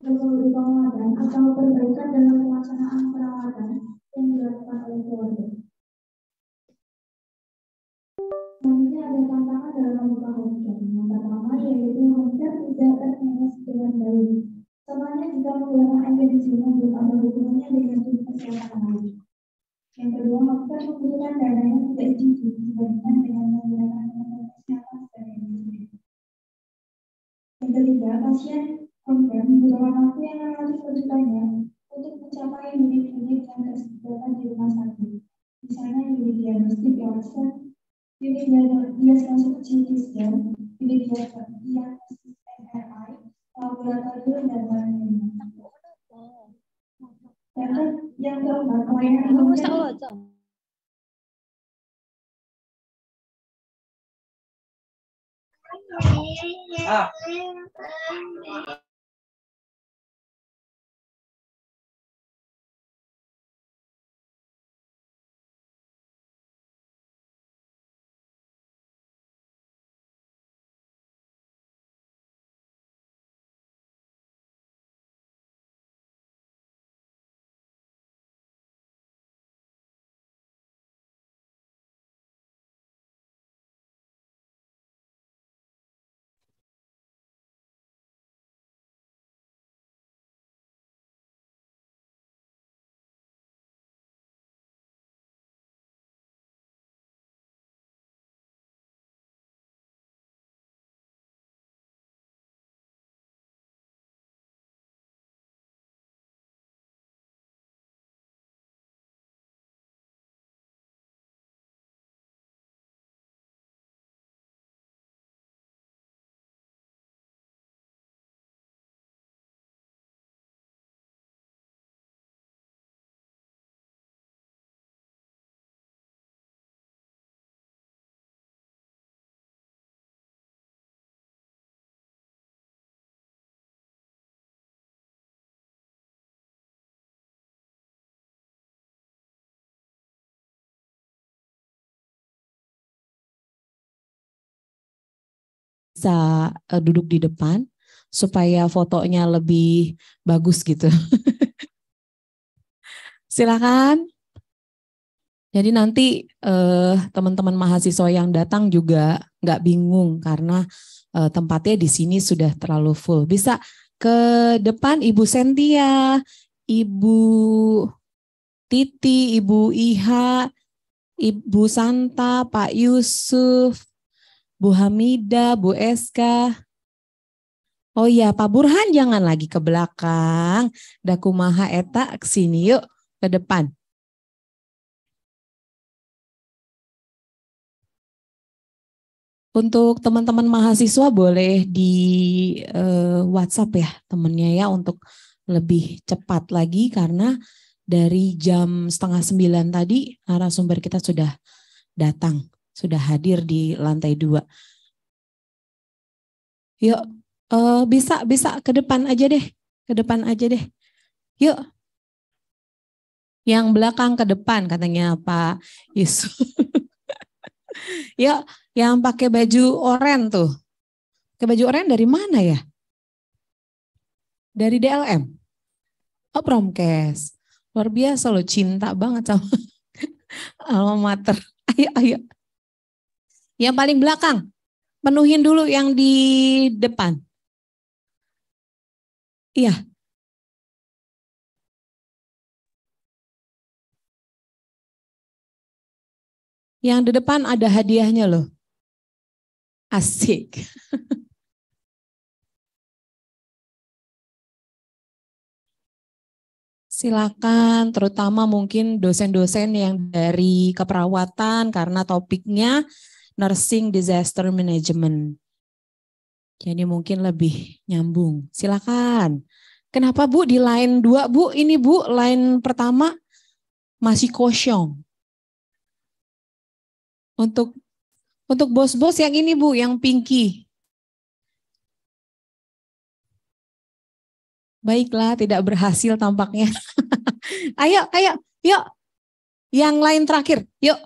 Metode pengawasan atau perbaikan dalam pelaksanaan perawatan yang dilakukan oleh keluarga. Selanjutnya ada tantangan dalam membuka homecare. Yang pertama yaitu homecare tidak termanage dengan baik. Soalnya jika menggunakan di sini belum ada hubungannya dengan kesehatan lain. Yang kedua, homecare membutuhkan dana yang tidak sedikit dibandingkan dengan menggunakan tenaga kesehatan individu. Yang ketiga, pasien homecare membutuhkan waktu yang relatif lebih banyak untuk mencapai unit-unit yang tersedia di rumah sakit. Misalnya unit diagnostik dewasa, unit diagnosis CT scan, unit diagnosis MRI, laboratorium dan lain-lain. Yang, ke, yang keempat, pelayanan Ah. Bisa uh, duduk di depan supaya fotonya lebih bagus gitu. Silakan. Jadi nanti uh, teman-teman mahasiswa yang datang juga nggak bingung karena uh, tempatnya di sini sudah terlalu full. Bisa ke depan Ibu Sentia, Ibu Titi, Ibu Iha, Ibu Santa, Pak Yusuf, Bu Hamida, Bu Eska, Oh iya, Pak Burhan jangan lagi ke belakang. Dakumaha eta ke sini yuk ke depan. Untuk teman-teman mahasiswa boleh di uh, WhatsApp ya temennya ya untuk lebih cepat lagi karena dari jam setengah sembilan tadi narasumber kita sudah datang, sudah hadir di lantai dua. Yuk, uh, bisa bisa ke depan aja deh, ke depan aja deh. Yuk, yang belakang ke depan katanya Pak Yusuf. Yuk, yang pakai baju oranye tuh. Pakai baju oranye dari mana ya? Dari DLM. Oh, Promkes. Luar biasa loh, cinta banget sama alma mater. Ayo, ayo. Yang paling belakang, penuhin dulu yang di depan. Iya. Yang di depan ada hadiahnya loh. Asik. Silakan, terutama mungkin dosen-dosen yang dari keperawatan karena topiknya nursing disaster management. Jadi mungkin lebih nyambung. Silakan. Kenapa Bu di line dua Bu? Ini Bu line pertama masih kosong. Untuk untuk bos-bos yang ini Bu, yang pinky. Baiklah, tidak berhasil tampaknya. ayo, ayo, yuk. Yang lain terakhir, yuk.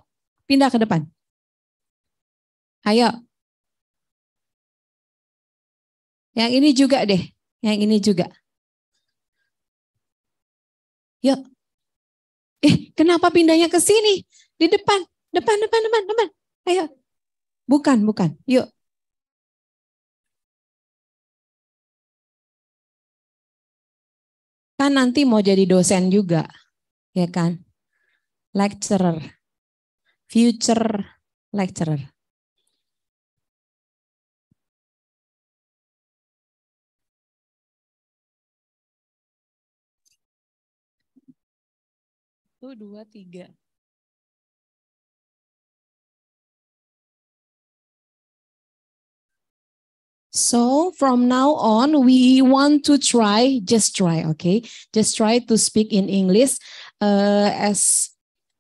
Pindah ke depan. Ayo. Yang ini juga deh. Yang ini juga. Yuk. Eh, kenapa pindahnya ke sini? Di depan, depan, depan, depan, depan. Ayo, Bukan, bukan. Yuk. Kan nanti mau jadi dosen juga, ya kan? Lecturer. Future lecturer. Satu, dua, tiga. So from now on, we want to try, just try, okay? Just try to speak in English uh, as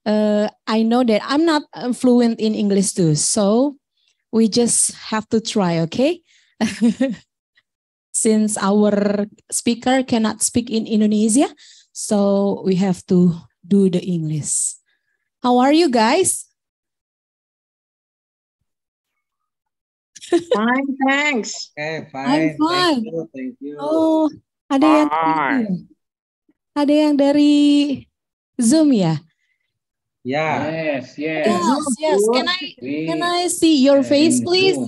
uh, I know that I'm not fluent in English too. So we just have to try, okay? Since our speaker cannot speak in Indonesia, so we have to do the English. How are you guys? Fine, thanks. Okay, fine. I'm fine. Thank you, thank you. Oh, ada yang ada yang dari Zoom ya? Yeah. Yes, yes. Yes, yes. Can I can I see your face, please?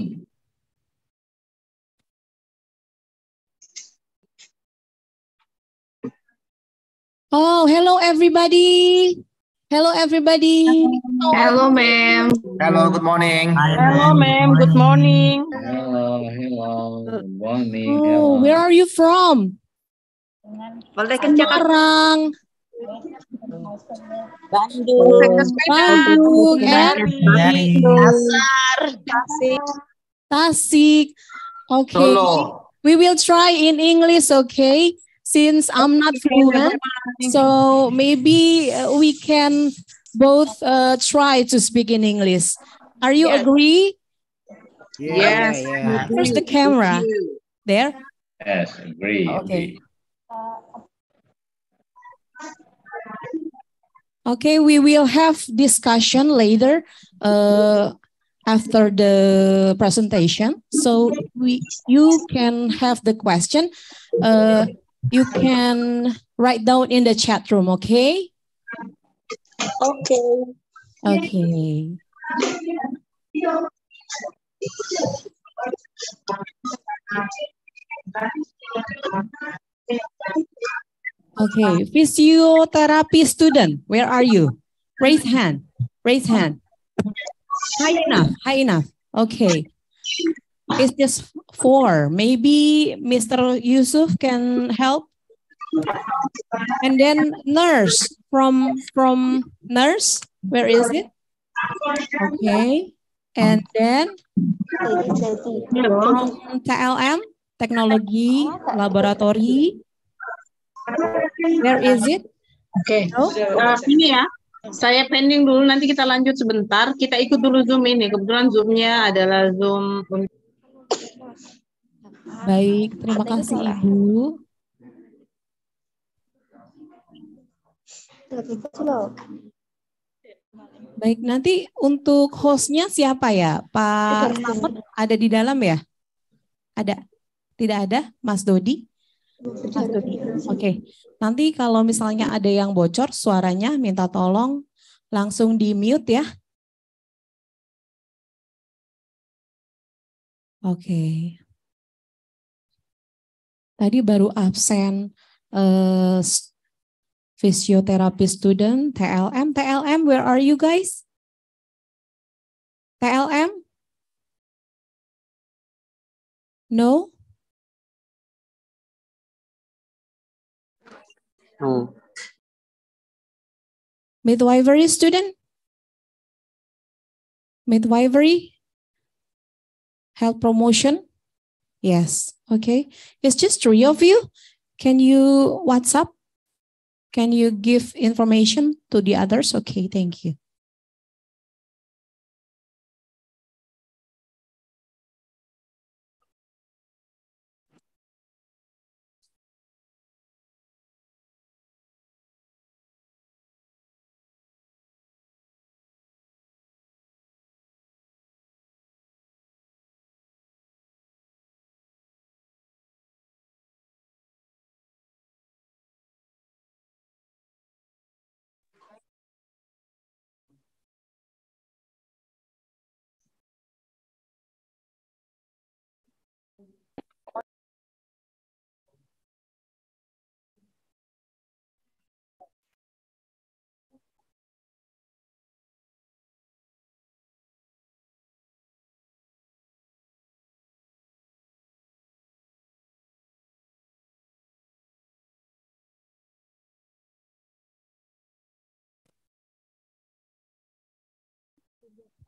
Oh, hello everybody. Hello everybody. Hello, ma'am. Hello, good morning. Hello, ma'am. Good morning. Hello, hello. Good morning. Oh, hello. where are you from? Semarang, Bandung. Bandung, and Dari Tasik. Okay. Solo. We will try in English, okay? Since I'm not fluent, so maybe uh, we can both uh, try to speak in English. Are you Yes. agree? Yes. Where's the camera? There. Yes, agree. Okay. Okay, we will have discussion later uh, after the presentation. So we you can have the question. Uh, you can write down in the chat room, okay? Okay. Okay. Okay, physiotherapy student, where are you? Raise hand, raise hand. High enough, high enough. Okay. It's just four. Maybe Mr. Yusuf can help. And then nurse from from nurse. Where is it? Okay. And then from TLM, technology laboratory. Where is it? Oke. Oh. Eh, ini ya. Saya pending dulu, nanti kita lanjut sebentar. Kita ikut dulu Zoom ini. Kebetulan Zoom-nya adalah Zoom Baik, terima kasih Ibu. Baik, nanti untuk hostnya siapa ya? Pak Selamat ada di dalam ya? Ada? Tidak ada? Mas Dodi? Mas Dodi. Oke, nanti kalau misalnya ada yang bocor suaranya, minta tolong langsung di mute ya. Oke. Tadi baru absen eh, physiotherapy student, TLM. TLM, where are you guys? TLM? No? No. Midwifery student? Midwifery? Health promotion? Yes. Okay. It's just three of you. Can you WhatsApp? Can you give information to the others? Okay. Thank you.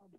of the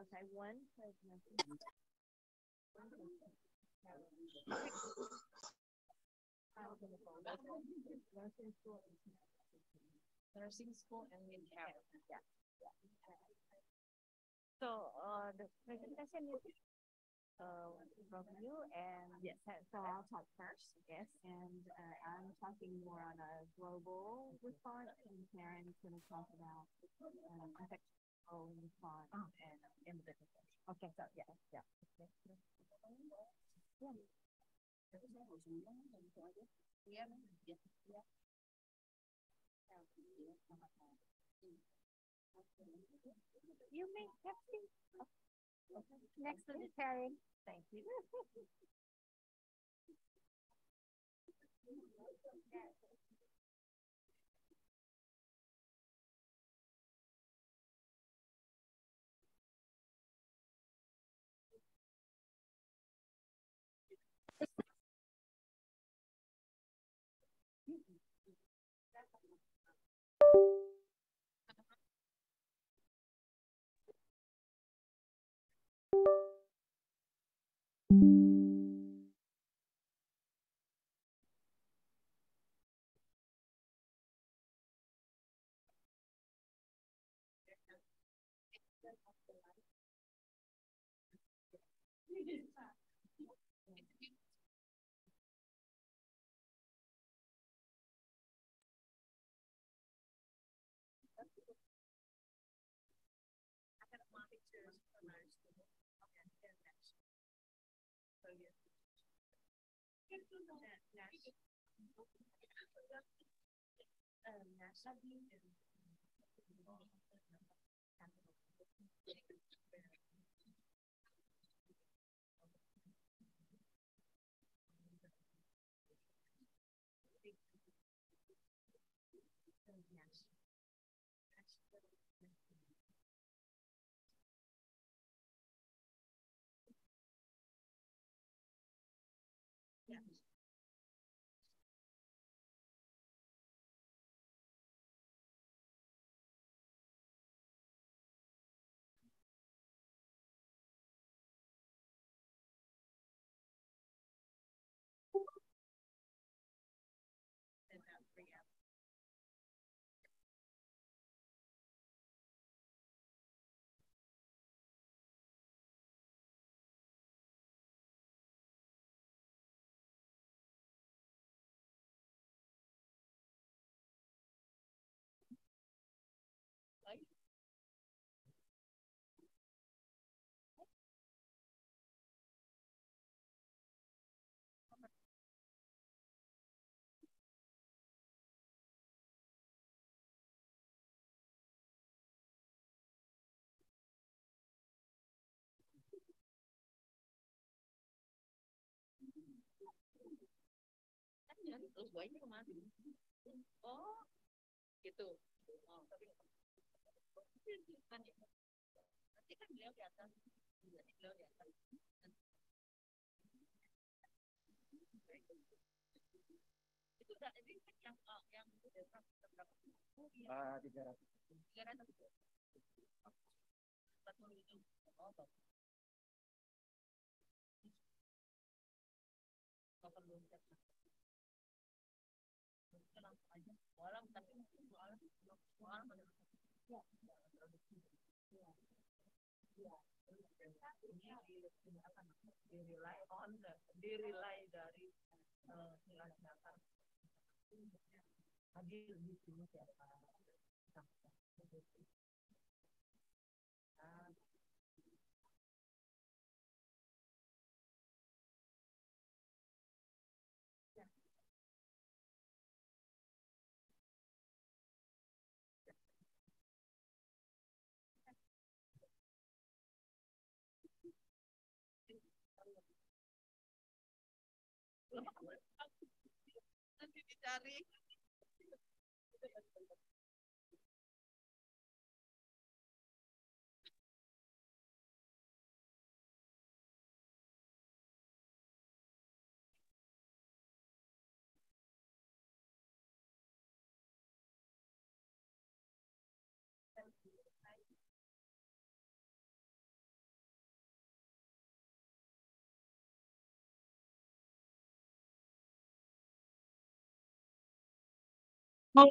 Okay, one. Nursing school and in health. Yeah. So, uh, the presentation is uh, from you and yes, so I'll talk first. Yes, and uh, I'm talking more on a global response, and Karen's going to talk about um, infection response and in the business. Okay, so yeah, yeah. Yeah. You may have seen. Next to the Karen. Thank you. um, national Terus banyak ke mana? Oh, gitu. Oh, tapi nanti kan beliau di atas. Nanti beliau di atas. Itu udah ini kan yang uh, yang berapa? Ah, tiga ratus. Tiga ratus. Satu itu. Oh, bagus. they rely on dirilai dari eh, rely dari lebih siapa? Nanti dicari không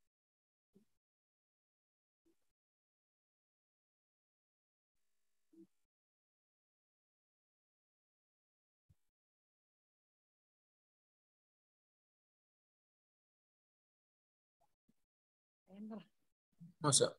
没事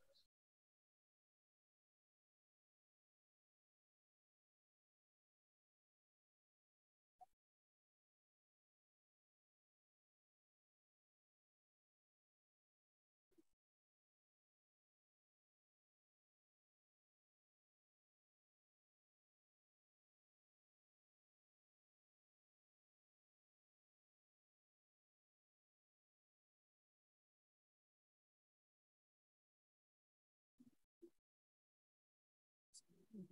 No se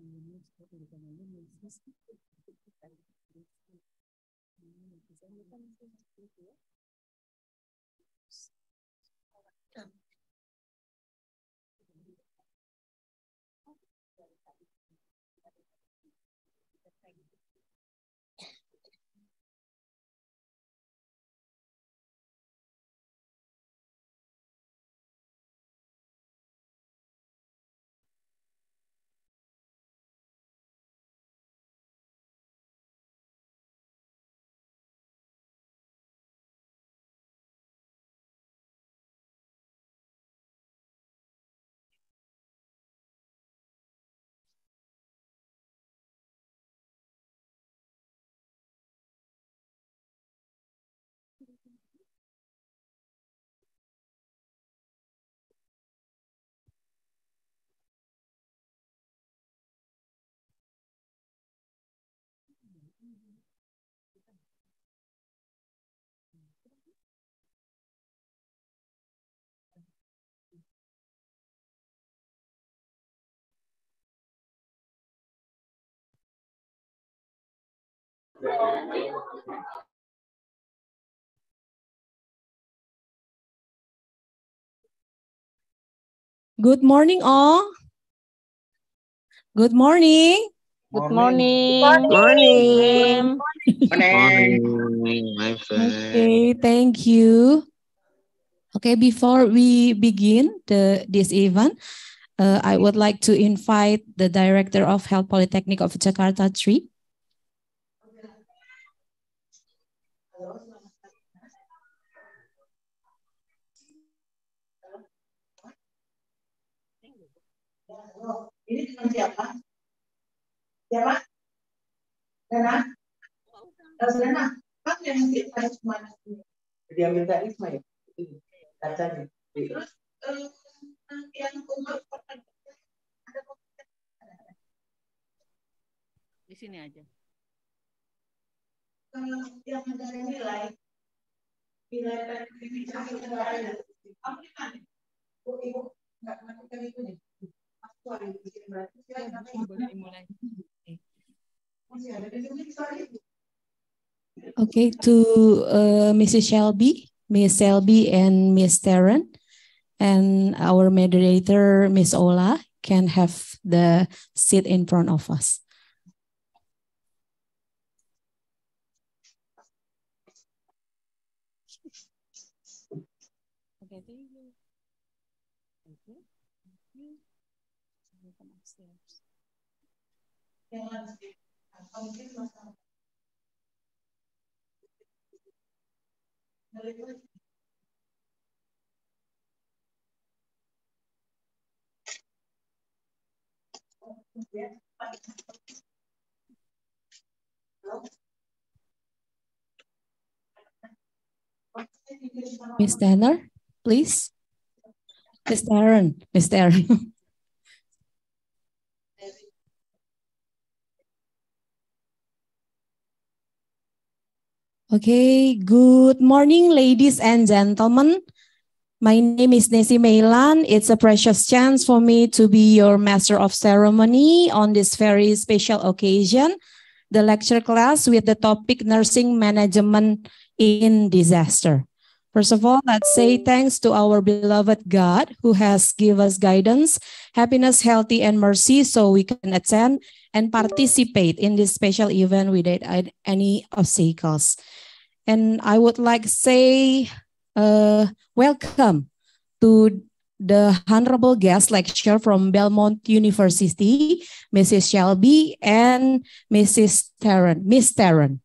puede ver. Good morning all. Good morning. Good morning. Morning. Morning, my friend. Okay, thank you. Okay, before we begin the this event, uh, I would like to invite the Director of Health Polytechnic of Jakarta 3. Ini dengan siapa? Siapa? Nana? Nana, kamu yang nanti cuma ke mana? Dia minta Ismail. Ya? Kacanya. Terus eh, yang untuk ada di sini aja. Kalau yang ada nilai, nilai pendidikan negara, ya? Apa mana? Bu, ibu nggak melakukan itu nih. Okay, to uh, Mrs. Shelby, Miss Shelby and Miss Taryn, and our moderator, Miss Ola, can have the seat in front of us. Okay, thank you. Thank you. Thank you. Welcome upstairs. yang landscape atau mungkin masalah Miss Tanner, please. Miss Taryn, Miss Taryn. Okay, good morning, ladies and gentlemen. My name is Nessie Meilan. It's a precious chance for me to be your master of ceremony on this very special occasion, the lecture class with the topic Nursing Management in Disaster. First of all, let's say thanks to our beloved God who has given us guidance, happiness, healthy, and mercy so we can attend and participate in this special event without any obstacles. And I would like say uh, welcome to the honorable guest lecture from Belmont University, Mrs. Shelby and Mrs. Taryn, Miss Taryn.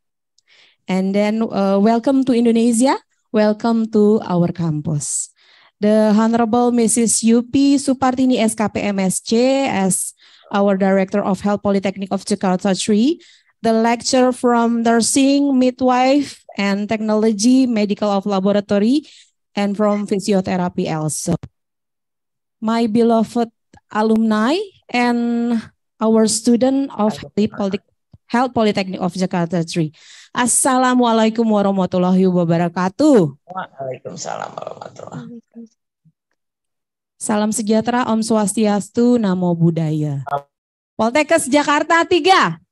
And then uh, welcome to Indonesia. Welcome to our campus. The Honorable Mrs. Yupi Supartini SKPMSC as our Director of Health Polytechnic of Jakarta 3, the lecture from Nursing, Midwife, and Technology, Medical of Laboratory, and from Physiotherapy also. My beloved alumni and our student of Health Polytechnic of Jakarta 3. Assalamualaikum warahmatullahi wabarakatuh. Waalaikumsalam warahmatullahi Salam sejahtera, Om Swastiastu, Namo Buddhaya. Poltekkes Jakarta 3.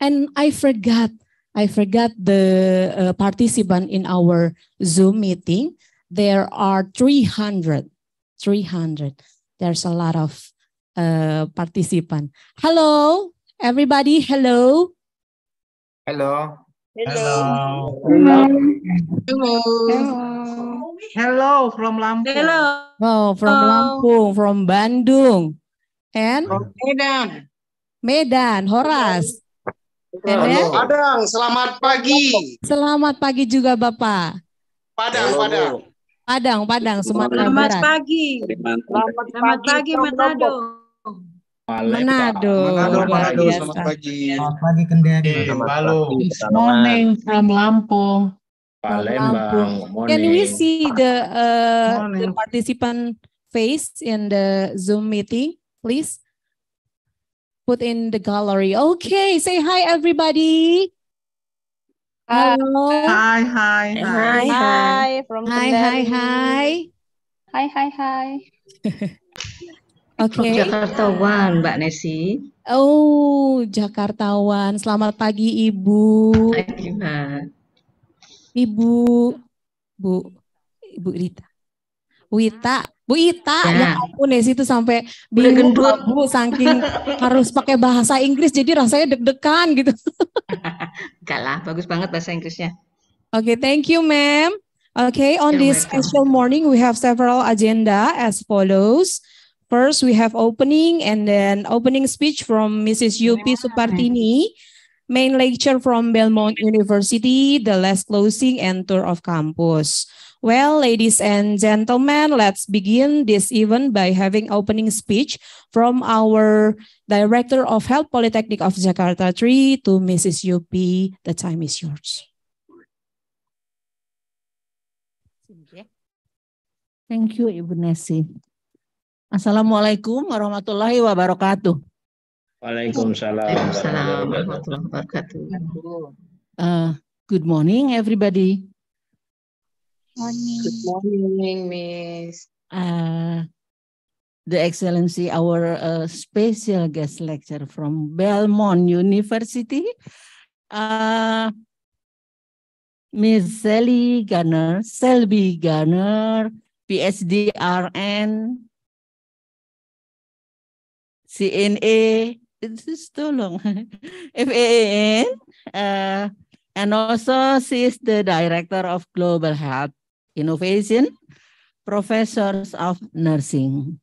And I forgot, I forgot the uh, participant in our Zoom meeting. There are 300, 300. There's a lot of uh, participant. Hello, everybody. Hello. Hello. Hello. Hello. Hello. Hello from Lampung. Hello. Oh, from Lampung, from Bandung, and from Medan. Medan, Horas. And then, Padang, selamat pagi. selamat pagi juga Bapak. Padang, Padang. Padang, Padang, Sumatera Selamat Barat. pagi. Selamat pagi Manado. Manado. Manado, luar Manado, biasa. selamat pagi. Selamat pagi Kendari. Palu. Morning from Lampung. Palembang. Can we Morning. see the uh, the Morning. participant face in the Zoom meeting, please? Put in the gallery. Okay, say hi everybody. Hello. Hi, hi, Hi, hi from Hi, hi, hi. Hai, hai, hai. Oke. Jakarta One, Mbak Nesi. Oh, Jakartawan. Selamat pagi Ibu. Pagi, Mbak. Ibu, Bu, Ibu Rita. Wita, Bu Ita, Ya. ya ampun Nesi itu sampai bingung. Bu saking harus pakai bahasa Inggris jadi rasanya deg-degan gitu. Enggak lah, bagus banget bahasa Inggrisnya. Okay, thank you, ma'am. Okay, on You're this welcome. special morning, we have several agenda as follows. First, we have opening and then opening speech from Mrs. Yupi Supartini, main lecture from Belmont University, the last closing and tour of campus. Well, ladies and gentlemen, let's begin this event by having opening speech from our Director of Health Polytechnic of Jakarta 3 to Mrs. Yupi. The time is yours. Thank you Ibu Nesi. Assalamualaikum warahmatullahi wabarakatuh. Waalaikumsalam Waalaikumsalam warahmatullahi warahmatullahi wabarakatuh. Uh, good morning, everybody. Good morning, Miss. Uh, the Excellency, our uh, special guest lecturer from Belmont University, uh, Ms. Sally Garner, Selby Garner, PhD RN, CNE, this is too long, FAAN, uh, and also she is the Director of Global Health Innovation, Professors of Nursing.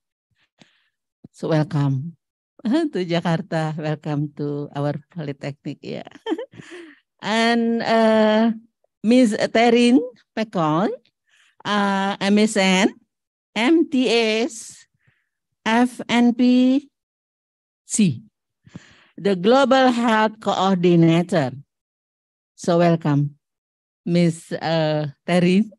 So welcome to Jakarta. Welcome to our Polytechnic. Yeah. and uh, Ms. Terin Pekon, uh, MSN, MTS, FNP, C, the Global Health Coordinator. So welcome, Ms. Uh, Terin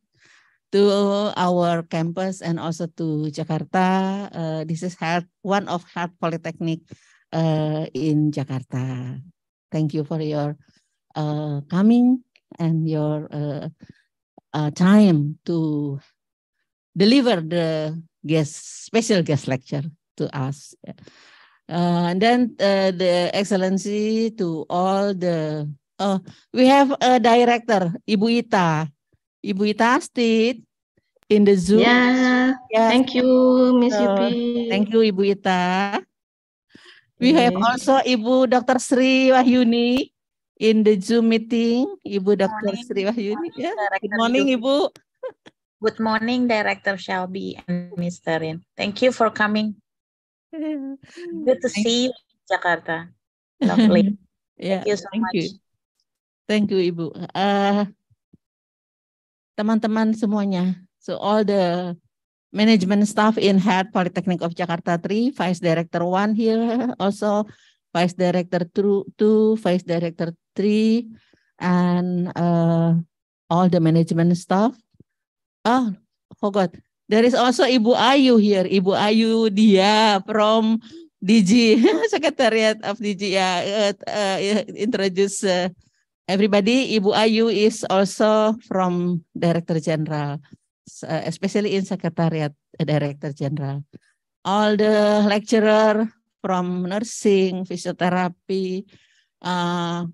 to our campus and also to Jakarta. Uh, this is one of Health Polytechnic uh, in Jakarta. Thank you for your uh, coming and your uh, uh, time to deliver the guest special guest lecture to us. Uh, and then the excellency to all the we have a director Ibu Ita Ibu Ita Astrid in the Zoom. Yeah, Yes. thank you, Miss So, Yupi. Thank you, Ibu Ita. We have also Ibu Dr. Sri Wahyuni in the Zoom meeting. Ibu Dr. Sri Wahyuni. Yeah. Good morning, Ibu. Good morning, Director Shelby and Mr. Rin. Thank you for coming. Good to see you in Jakarta. Lovely. Yeah, Thank you so thank much. you. Thank you, Ibu. Eh, teman-teman semuanya, so all the management staff in Head Polytechnic of Jakarta 3, Vice Director 1 here, also Vice Director 2, two, Vice Director 3, and uh, all the management staff. Oh, forgot. There is also Ibu Ayu here. Ibu Ayu Dia from DG, Secretariat of DG. Yeah, uh, uh, introduce uh, everybody. Ibu Ayu is also from Director General, especially in Secretariat Director General. All the lecturer from nursing, physiotherapy, uh,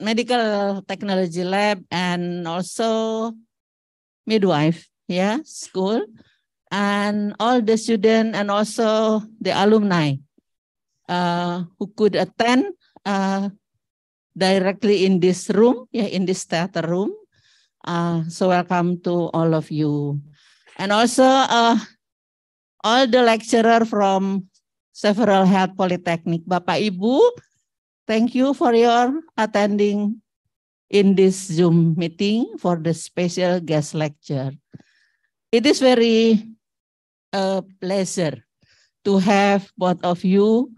medical technology lab, and also midwife, yeah, school, and all the student and also the alumni uh, who could attend uh, directly in this room, yeah, in this theater room. Uh, so welcome to all of you. And also uh, all the lecturer from several health polytechnic. Bapak Ibu, thank you for your attending in this Zoom meeting for the special guest lecture. It is very a pleasure to have both of you,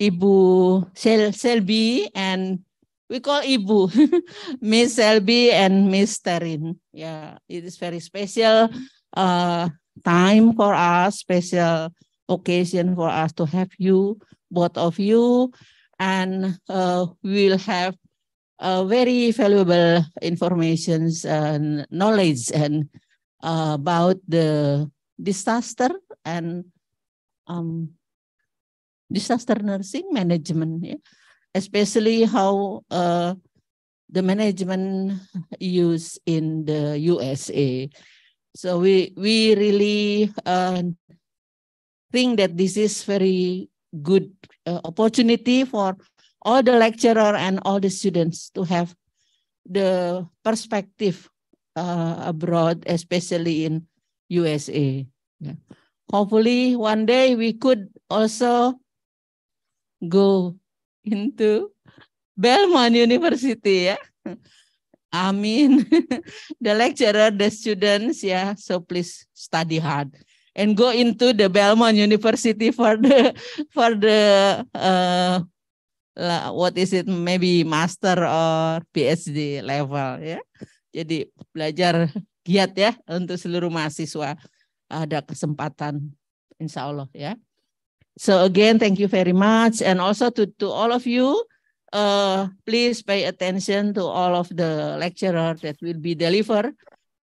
Ibu Sel Selby and we call Ibu, Miss Selby and Miss Terin. Yeah, it is very special uh, time for us, special occasion for us to have you, both of you, and uh, we will have uh, very valuable informations and knowledge and uh, about the disaster and um, disaster nursing management, yeah? Especially how uh, the management use in the USA. So we we really uh, think that this is very good uh, opportunity for all the lecturer and all the students to have the perspective uh, abroad, especially in USA. Yeah. Hopefully, one day we could also go into Belmont University. Yeah. Amin. the lecturer, the students, yeah. So please study hard and go into the Belmont University for the for the uh, what is it maybe master or PhD level ya. Jadi belajar giat ya untuk seluruh mahasiswa ada kesempatan insya Allah ya. So again, thank you very much. And also to, to all of you, uh, please pay attention to all of the lecturer that will be delivered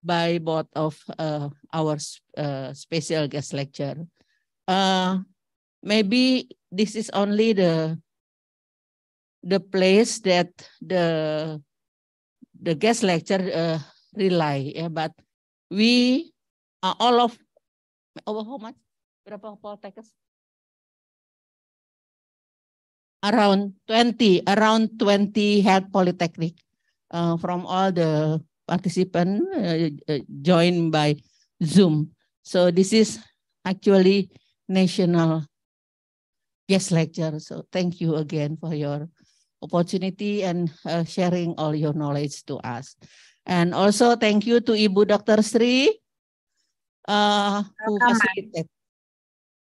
by both of uh, our uh, special guest lecture. Uh, maybe this is only the the place that the the guest lecture uh, rely yeah, but we all of over how much berapa poltekkes around 20 around 20 head polytechnic uh, from all the participant uh, uh, joined by zoom so this is actually national guest lecture so thank you again for your opportunity and uh, sharing all your knowledge to us. And also thank you to Ibu Dr. Sri uh, who facilitate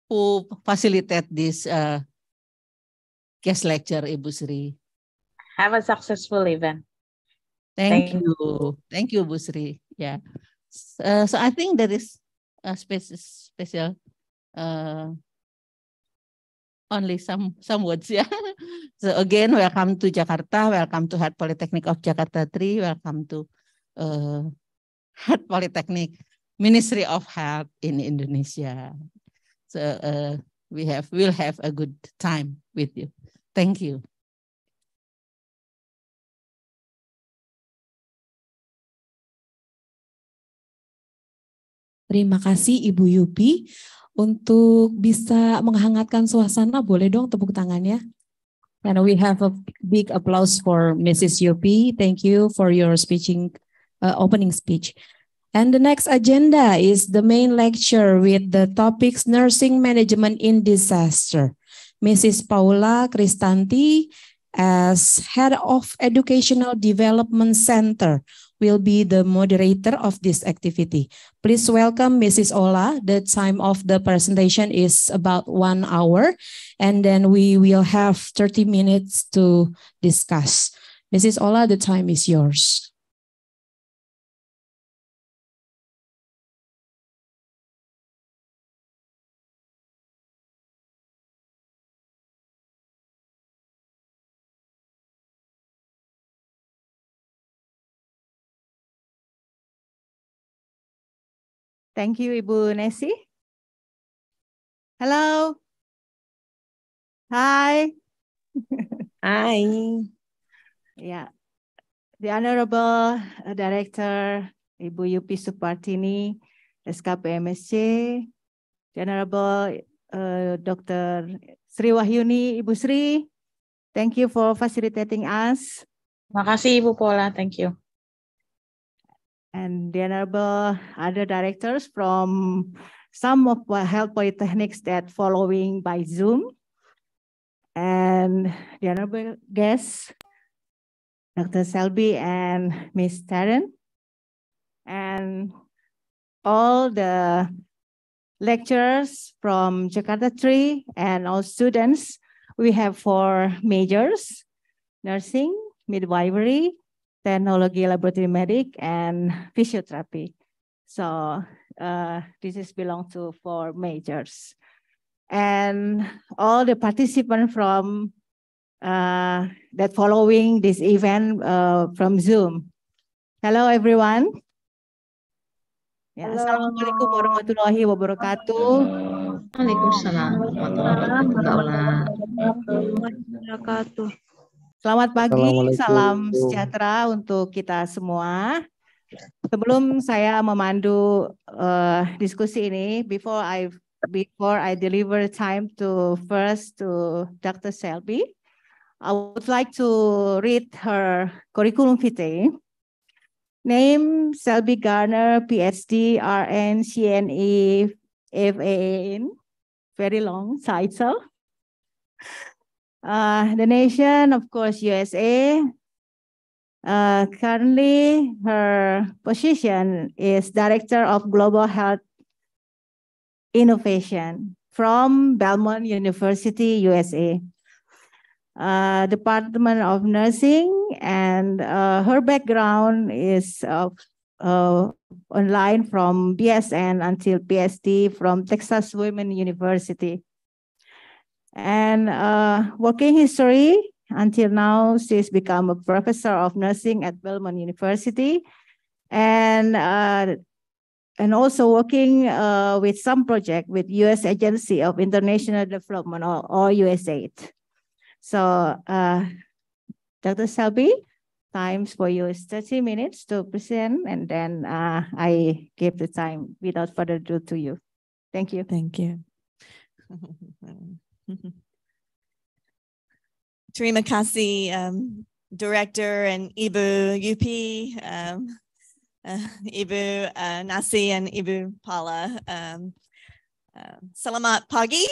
who facilitate this uh, guest lecture, Ibu Sri. Have a successful event. Thank, Thank you. you. Thank you, Bu Sri. Yeah. Uh, so I think that is a special, special uh, only some some words yeah. so again, welcome to Jakarta, welcome to Head Polytechnic of Jakarta 3, welcome to uh, Head Polytechnic Ministry of Health in Indonesia. So uh, we have will have a good time with you. Thank you. Terima kasih Ibu Yupi. Untuk bisa menghangatkan suasana, boleh dong tepuk tangannya. And we have a big applause for Mrs. Yopi. Thank you for your speaking, uh, opening speech. And the next agenda is the main lecture with the topics nursing management in disaster. Mrs. Paula Cristanti as head of Educational Development Center will be the moderator of this activity. Please welcome Mrs. Ola. The time of the presentation is about one hour, and then we will have 30 minutes to discuss. Mrs. Ola, the time is yours. Thank you, Ibu Nesi. Hello. Hi. Hi. yeah. The Honorable Director, Ibu Yupi Supartini, SKPMSC, the Honorable uh, Dr. Sri Wahyuni, Ibu Sri, thank you for facilitating us. Makasih Ibu Pola, thank you and the honorable other directors from some of the health polytechnics that following by Zoom. And the honorable guests, Dr. Selby and Ms. Taryn. And all the lecturers from Jakarta 3 and all students. We have four majors, nursing, midwifery, technology laboratory medic and physiotherapy. So uh, this is belong to four majors. And all the participants from uh, that following this event uh, from Zoom. Hello, everyone. Ya, Assalamualaikum warahmatullahi wabarakatuh. Waalaikumsalam warahmatullahi wabarakatuh. Selamat pagi, salam sejahtera untuk kita semua. Sebelum saya memandu uh, diskusi ini, before I before I deliver time to first to Dr. Selby, I would like to read her curriculum vitae. Name Selby Garner, PhD, RN, CNE, FAN, very long title. Uh, the nation, of course, USA. Uh, currently, her position is Director of Global Health Innovation from Belmont University, USA. Uh, Department of Nursing, and uh, her background is uh, online from BSN until PhD from Texas Women University. And uh, working history, until now, she's become a professor of nursing at Belmont University. And uh, and also working uh, with some project with U.S. Agency of International Development or, or USAID. So, uh, Dr. Selby, times for you is 30 minutes to present, and then uh, I give the time without further ado to you. Thank you. Thank you. Terima kasih, um, Director and Ibu Yupi, um, uh, Ibu uh, Nesi and Ibu Paula. Um, uh, selamat pagi.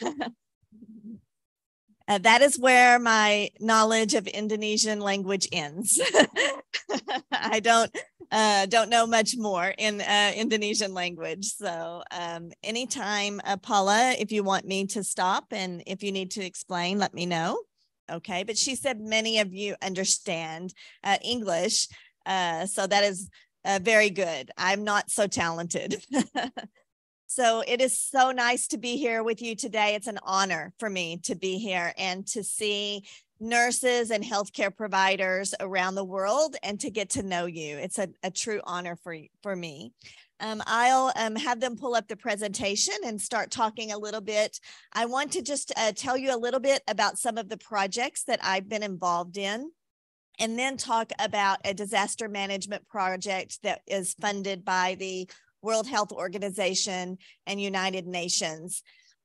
Uh, that is where my knowledge of Indonesian language ends. I don't uh, don't know much more in uh, Indonesian language. So um, anytime, uh, Paula, if you want me to stop and if you need to explain, let me know. Okay, but she said many of you understand uh, English, uh, so that is very good. I'm not so talented. So it is so nice to be here with you today. It's an honor for me to be here and to see nurses and healthcare providers around the world and to get to know you. It's a, a true honor for, for me. Um, I'll um, have them pull up the presentation and start talking a little bit. I want to just uh, tell you a little bit about some of the projects that I've been involved in and then talk about a disaster management project that is funded by the World Health Organization, and United Nations.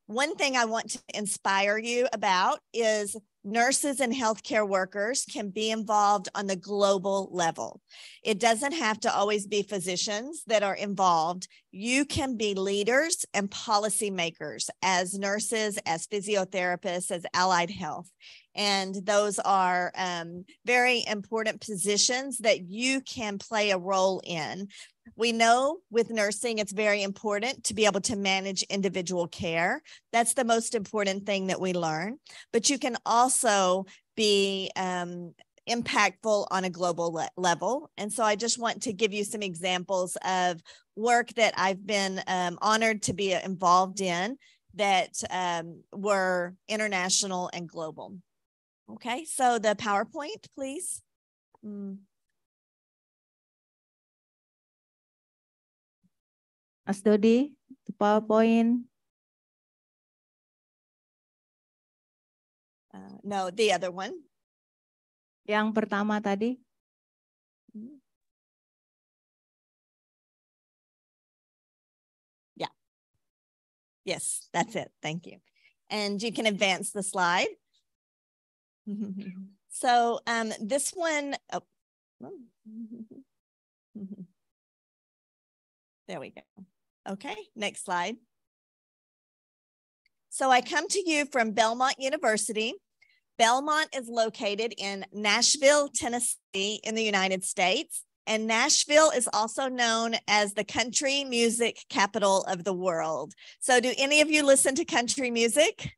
One thing I want to inspire you about is nurses and healthcare workers can be involved on the global level. It doesn't have to always be physicians that are involved. You can be leaders and policymakers as nurses, as physiotherapists, as allied health. And those are um, very important positions that you can play a role in. We know with nursing, it's very important to be able to manage individual care. That's the most important thing that we learn. But you can also be um, impactful on a global le- level. And so I just want to give you some examples of work that I've been um, honored to be involved in that um, were international and global. Okay, so the PowerPoint, please. Mm. A study, the PowerPoint. Uh, no, the other one. Yang pertama tadi. Yeah. Yes, that's it. Thank you. And you can advance the slide. So um, this one, oh. there we go. Okay, next slide. So I come to you from Belmont University. Belmont is located in Nashville, Tennessee, in the United States. And Nashville is also known as the country music capital of the world. So, do any of you listen to country music?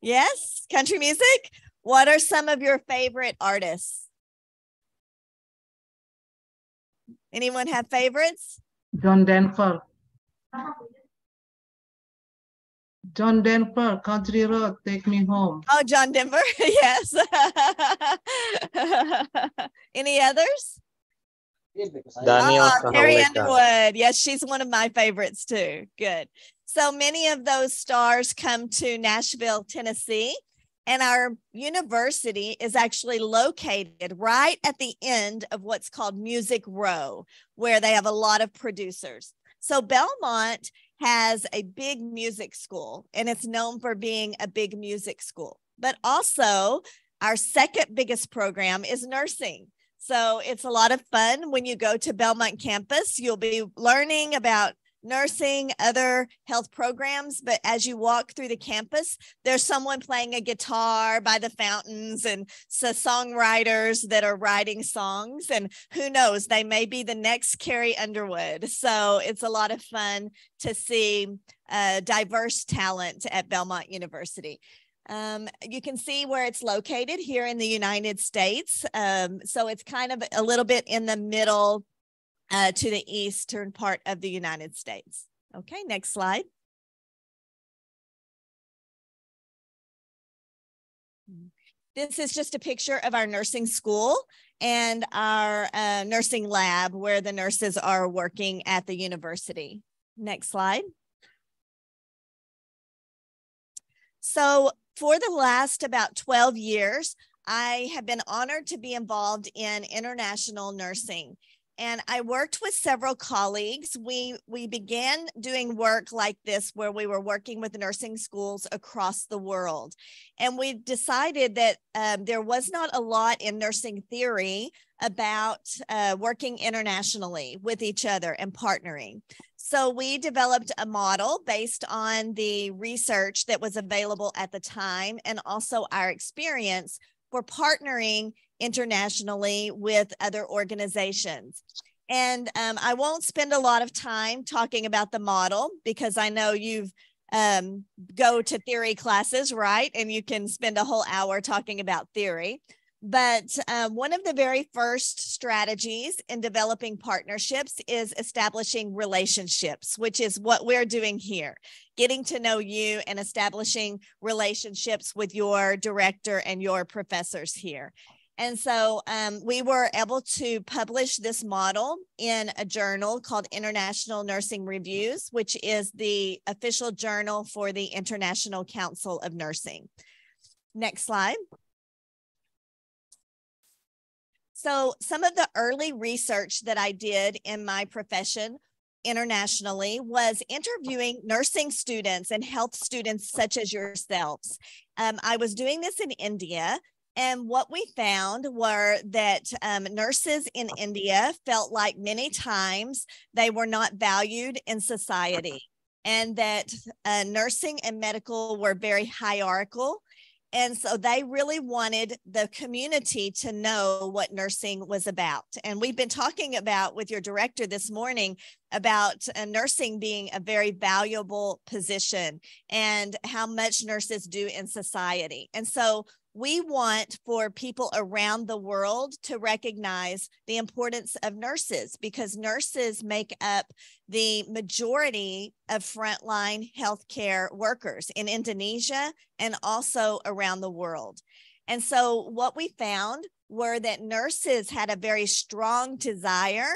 Yes, country music? What are some of your favorite artists? Anyone have favorites? John Denver. John Denver, Country Road, Take Me Home. Oh, John Denver, yes. Any others? Daniel oh, Carrie Underwood. Yes, she's one of my favorites too. Good. So many of those stars come to Nashville, Tennessee. And our university is actually located right at the end of what's called Music Row, where they have a lot of producers. So Belmont has a big music school, and it's known for being a big music school. But also, our second biggest program is nursing. So it's a lot of fun when you go to Belmont campus. You'll be learning about nursing, other health programs. But as you walk through the campus, there's someone playing a guitar by the fountains and so songwriters that are writing songs. And who knows, they may be the next Carrie Underwood. So it's a lot of fun to see uh, diverse talent at Belmont University. Um, you can see where it's located here in the United States. Um, so it's kind of a little bit in the middle uh, to the eastern part of the United States. Okay, next slide. this is just a picture of our nursing school and our uh, nursing lab where the nurses are working at the university. Next slide. So for the last about 12 years, I have been honored to be involved in international nursing. And I worked with several colleagues. We, we began doing work like this where we were working with nursing schools across the world. And we decided that um, there was not a lot in nursing theory about uh, working internationally with each other and partnering. So we developed a model based on the research that was available at the time and also our experience for partnering internationally with other organizations. And um, I won't spend a lot of time talking about the model because I know you've um, go to theory classes, right? And you can spend a whole hour talking about theory. But um, one of the very first strategies in developing partnerships is establishing relationships, which is what we're doing here getting to know you and establishing relationships with your director and your professors here. And so um, we were able to publish this model in a journal called International Nursing Reviews, which is the official journal for the International Council of Nursing. Next slide. So some of the early research that I did in my profession internationally was interviewing nursing students and health students such as yourselves. Um, I was doing this in India. And what we found were that um, nurses in India felt like many times they were not valued in society and that uh, nursing and medical were very hierarchical and so they really wanted the community to know what nursing was about. And we've been talking about with your director this morning about uh, nursing being a very valuable position and how much nurses do in society. And so we want for people around the world to recognize the importance of nurses because nurses make up the majority of frontline healthcare workers in Indonesia and also around the world. And so, what we found were that nurses had a very strong desire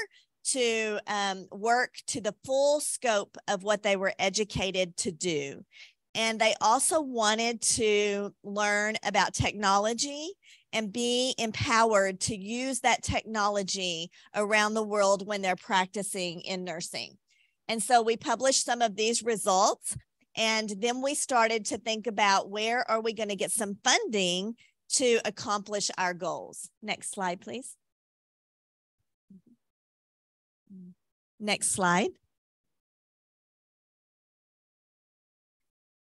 to um, work to the full scope of what they were educated to do. And they also wanted to learn about technology and be empowered to use that technology around the world when they're practicing in nursing. And so we published some of these results. And then we started to think about where are we going to get some funding to accomplish our goals. Next slide, please. Next slide.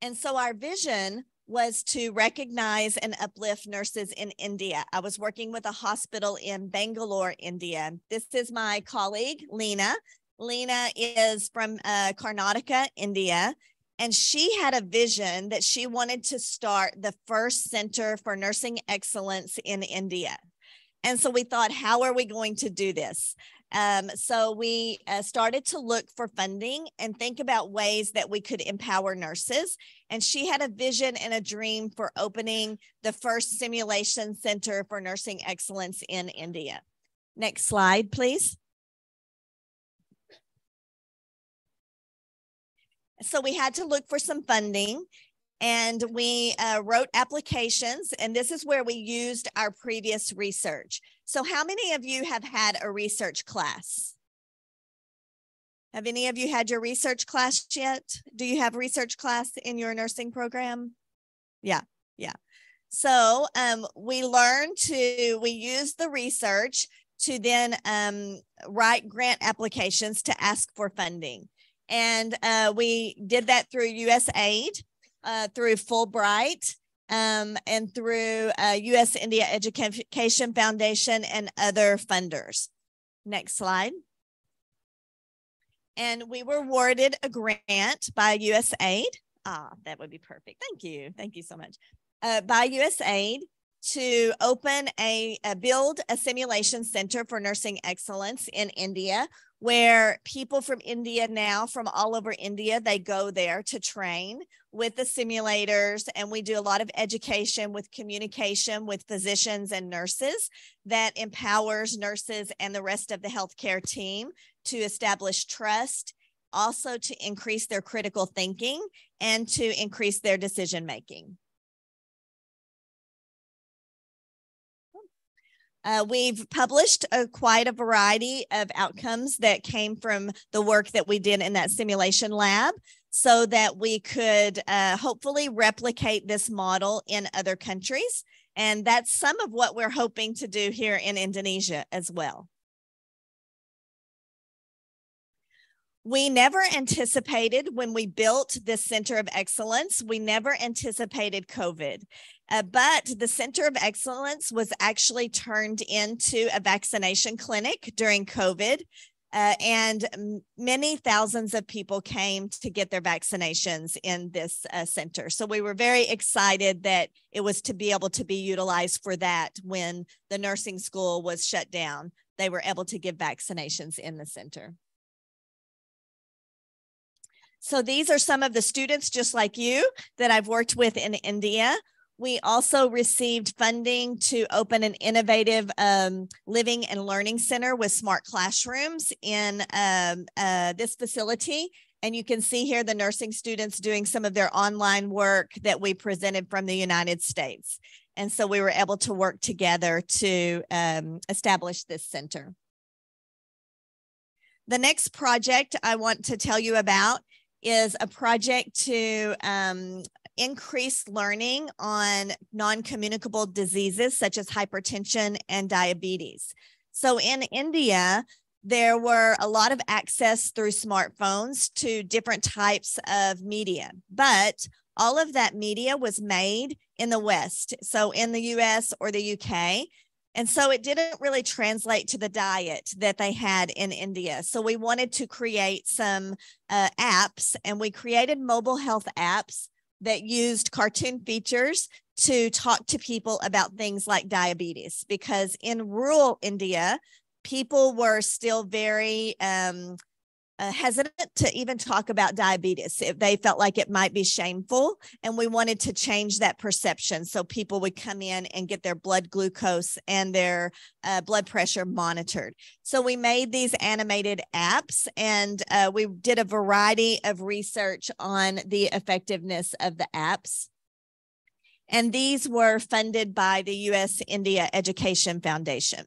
And so our vision was to recognize and uplift nurses in India. I was working with a hospital in Bangalore, India. This is my colleague, Lena. Lena is from uh, Karnataka, India. And she had a vision that she wanted to start the first center for nursing excellence in India. And so we thought, how are we going to do this? Um, so we uh, started to look for funding and think about ways that we could empower nurses. And she had a vision and a dream for opening the first simulation center for nursing excellence in India. Next slide, please. So we had to look for some funding and we uh, wrote applications and this is where we used our previous research so how many of you have had a research class? Have any of you had your research class yet? Do you have research class in your nursing program? Yeah yeah. So um, we learned to we use the research to then um, write grant applications to ask for funding. And uh, we did that through USAID uh, through Fulbright um, and through uh, U.S. India Education Foundation and other funders. Next slide. And we were awarded a grant by USAID. Ah, that would be perfect. Thank you. Thank you so much. Uh, by USAID to open a, a, build a simulation center for nursing excellence in India where people from India now from all over India they go there to train with the simulators and we do a lot of education with communication with physicians and nurses that empowers nurses and the rest of the healthcare team to establish trust, also to increase their critical thinking and to increase their decision making. Uh, we've published a, quite a variety of outcomes that came from the work that we did in that simulation lab so that we could uh, hopefully replicate this model in other countries. And that's some of what we're hoping to do here in Indonesia as well. We never anticipated when we built this Center of Excellence, we never anticipated COVID. Uh, but the Center of Excellence was actually turned into a vaccination clinic during COVID. Uh, and many thousands of people came to get their vaccinations in this uh, center. So we were very excited that it was to be able to be utilized for that when the nursing school was shut down. They were able to give vaccinations in the center. So these are some of the students just like you that I've worked with in India. We also received funding to open an innovative um, living and learning center with smart classrooms in um, uh, this facility. And you can see here the nursing students doing some of their online work that we presented from the United States. And so we were able to work together to um, establish this center. The next project I want to tell you about is a project to um, increase learning on non-communicable diseases such as hypertension and diabetes. So in India, there were a lot of access through smartphones to different types of media, but all of that media was made in the West. So in the US or the UK, and so it didn't really translate to the diet that they had in India. So we wanted to create some uh, apps and we created mobile health apps that used cartoon features to talk to people about things like diabetes because in rural India, people were still very um, uh, hesitant to even talk about diabetes. If they felt like it might be shameful and we wanted to change that perception so people would come in and get their blood glucose and their uh, blood pressure monitored. So we made these animated apps and uh, we did a variety of research on the effectiveness of the apps. And these were funded by the us india education foundation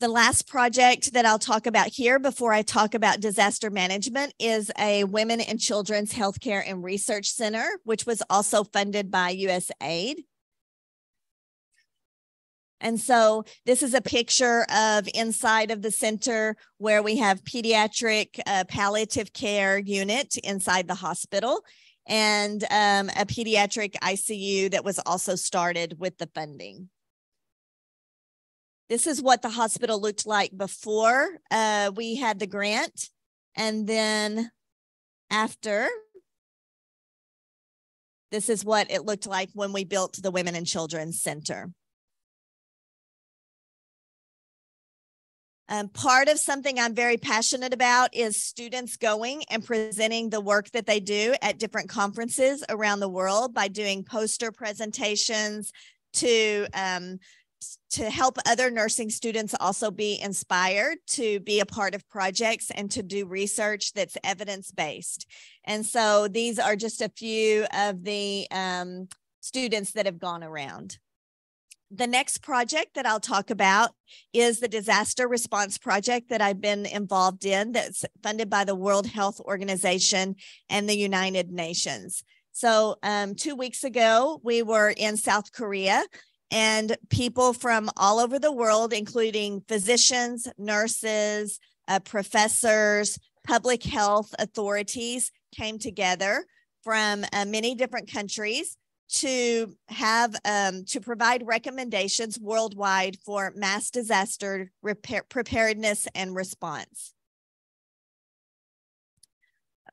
The last project that I'll talk about here before I talk about disaster management is a Women and Children's Healthcare and Research Center, which was also funded by USAID. And so this is a picture of inside of the center where we have pediatric uh, palliative care unit inside the hospital and um, a pediatric ICU that was also started with the funding. This is what the hospital looked like before uh, we had the grant. And then after, this is what it looked like when we built the Women and Children's Center. Um, part of something I'm very passionate about is students going and presenting the work that they do at different conferences around the world by doing poster presentations to um, to help other nursing students also be inspired to be a part of projects and to do research that's evidence based. And so these are just a few of the um, students that have gone around. The next project that I'll talk about is the disaster response project that I've been involved in that's funded by the World Health Organization and the United Nations. So, um, two weeks ago, we were in South Korea and people from all over the world, including physicians, nurses, uh, professors, public health authorities, came together from uh, many different countries to have um, to provide recommendations worldwide for mass disaster repair, preparedness and response.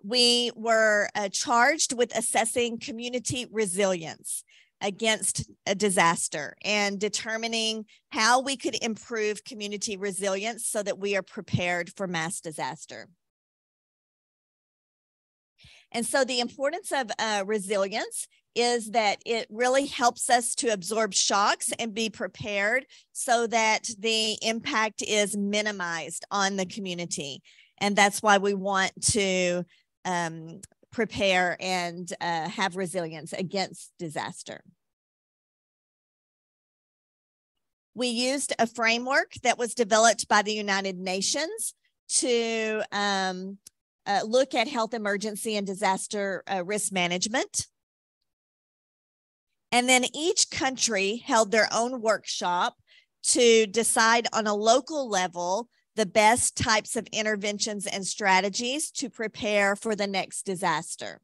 We were uh, charged with assessing community resilience against a disaster and determining how we could improve community resilience so that we are prepared for mass disaster. And so the importance of uh, resilience is that it really helps us to absorb shocks and be prepared so that the impact is minimized on the community. And that's why we want to um, prepare and uh, have resilience against disaster. We used a framework that was developed by the United Nations to um, uh, look at health emergency and disaster uh, risk management. And then each country held their own workshop to decide on a local level the best types of interventions and strategies to prepare for the next disaster.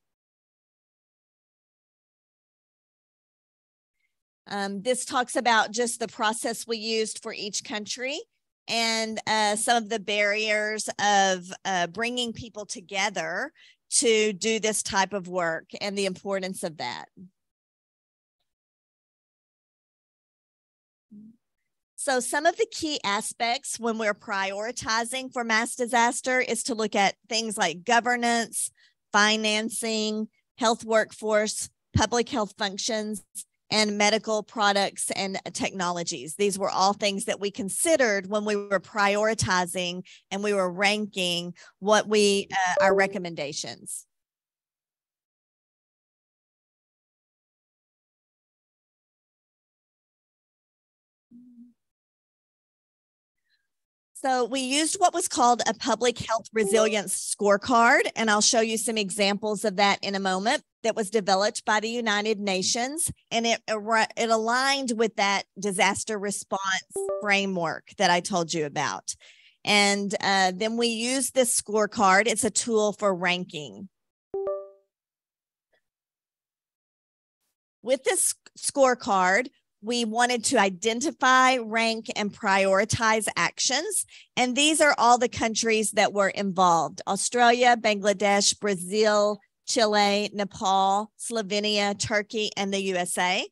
Um, this talks about just the process we used for each country and uh, some of the barriers of uh, bringing people together to do this type of work and the importance of that. So some of the key aspects when we're prioritizing for mass disaster is to look at things like governance, financing, health workforce, public health functions, and medical products and technologies. These were all things that we considered when we were prioritizing and we were ranking what we, uh, our recommendations. So we used what was called a public health resilience scorecard, and I'll show you some examples of that in a moment. That was developed by the United Nations, and it it aligned with that disaster response framework that I told you about. And uh, then we use this scorecard. It's a tool for ranking. With this scorecard, we wanted to identify, rank, and prioritize actions. And these are all the countries that were involved Australia, Bangladesh, Brazil, Chile, Nepal, Slovenia, Turkey, and the USA.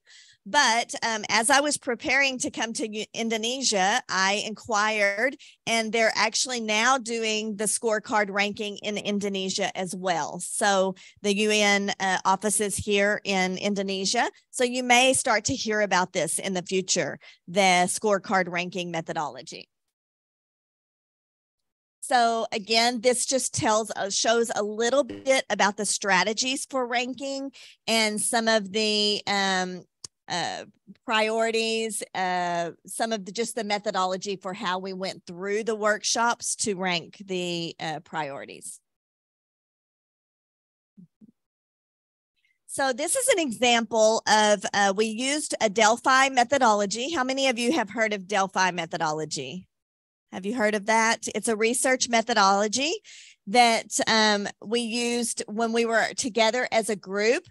But um, as I was preparing to come to Indonesia, I inquired, and they're actually now doing the scorecard ranking in Indonesia as well. So the UN uh, offices here in Indonesia. So you may start to hear about this in the future, the scorecard ranking methodology. So again, this just tells uh, shows a little bit about the strategies for ranking and some of the um, uh, priorities, uh, some of the just the methodology for how we went through the workshops to rank the uh, priorities. So this is an example of, uh, we used a Delphi methodology. How many of you have heard of Delphi methodology? Have you heard of that? It's a research methodology that um, we used when we were together as a group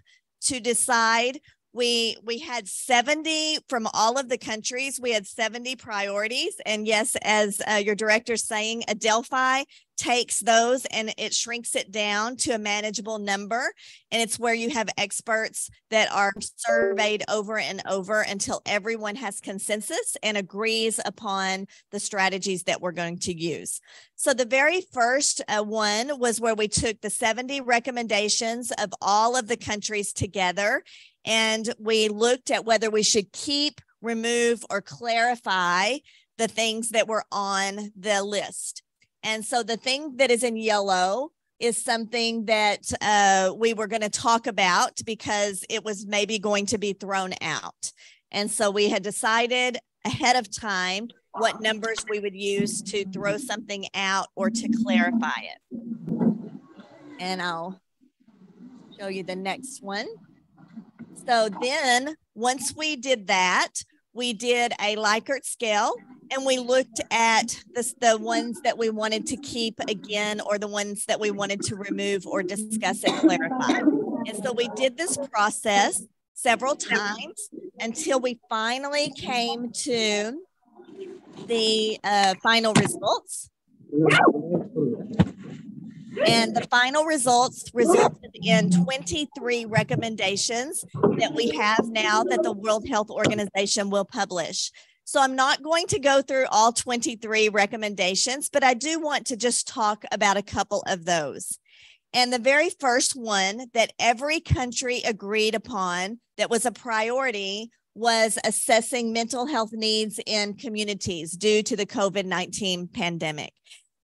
to decide we we had 70 from all of the countries. We had 70 priorities. And yes as uh, your director's saying a Delphi takes those and it shrinks it down to a manageable number. And it's where you have experts that are surveyed over and over until everyone has consensus and agrees upon the strategies that we're going to use. So the very first uh, one was where we took the 70 recommendations of all of the countries together. And we looked at whether we should keep, remove, or clarify the things that were on the list. And so the thing that is in yellow is something that uh, we were going to talk about because it was maybe going to be thrown out. And so we had decided ahead of time what numbers we would use to throw something out or to clarify it. And I'll show you the next one. So then once we did that, we did a Likert scale and we looked at the, the ones that we wanted to keep again or the ones that we wanted to remove or discuss and clarify. And so we did this process several times until we finally came to the uh, final results. And the final results resulted in 23 recommendations that we have now that the World Health Organization will publish. So I'm not going to go through all 23 recommendations, but I do want to just talk about a couple of those. And the very first one that every country agreed upon that was a priority was assessing mental health needs in communities due to the COVID 19 pandemic.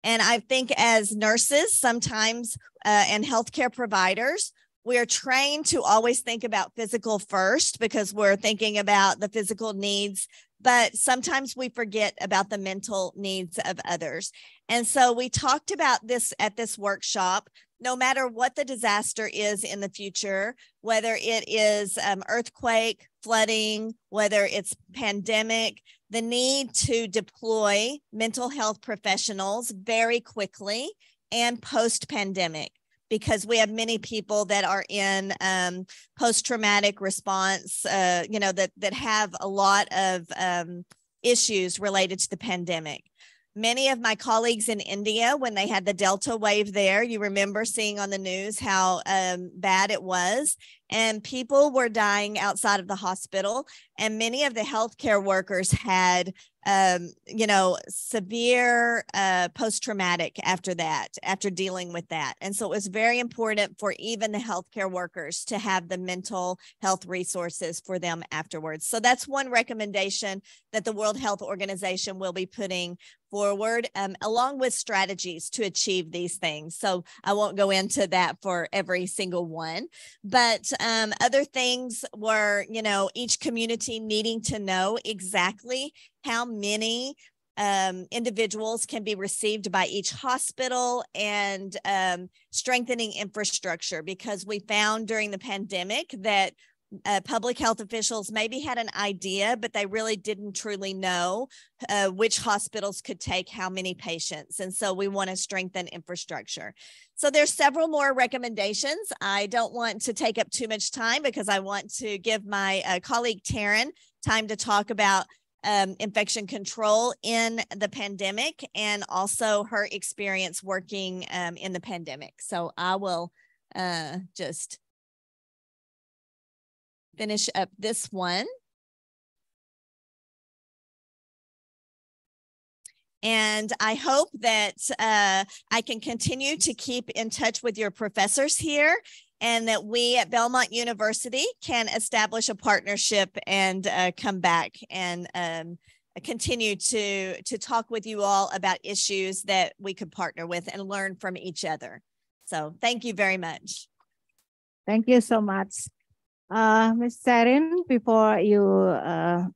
And I think as nurses, sometimes, uh, and healthcare providers, we're trained to always think about physical first because we're thinking about the physical needs, but sometimes we forget about the mental needs of others. And so we talked about this at this workshop. No matter what the disaster is in the future, whether it is um, earthquake, flooding, whether it's pandemic, the need to deploy mental health professionals very quickly and post pandemic because we have many people that are in um, post-traumatic response, uh, you know, that that have a lot of um, issues related to the pandemic. Many of my colleagues in India, when they had the Delta wave there, you remember seeing on the news how um, bad it was, and people were dying outside of the hospital. And many of the healthcare workers had um, you know, severe uh, post traumatic after that, after dealing with that. And so it was very important for even the healthcare workers to have the mental health resources for them afterwards. So that's one recommendation that the World Health Organization will be putting forward, um, along with strategies to achieve these things. So I won't go into that for every single one, but um, other things were, you know, each community needing to know exactly how many um, individuals can be received by each hospital and um, strengthening infrastructure because we found during the pandemic that uh, public health officials maybe had an idea, but they really didn't truly know uh, which hospitals could take how many patients. And so we want to strengthen infrastructure. So there's several more recommendations. I don't want to take up too much time because I want to give my uh, colleague Taryn time to talk about um, infection control in the pandemic and also her experience working um, in the pandemic. So I will uh, just finish up this one. And I hope that uh, I can continue to keep in touch with your professors here and that we at Belmont University can establish a partnership and uh, come back and um, continue to, to talk with you all about issues that we could partner with and learn from each other. So thank you very much. Thank you so much. Uh, Ms. Sarin, before you uh,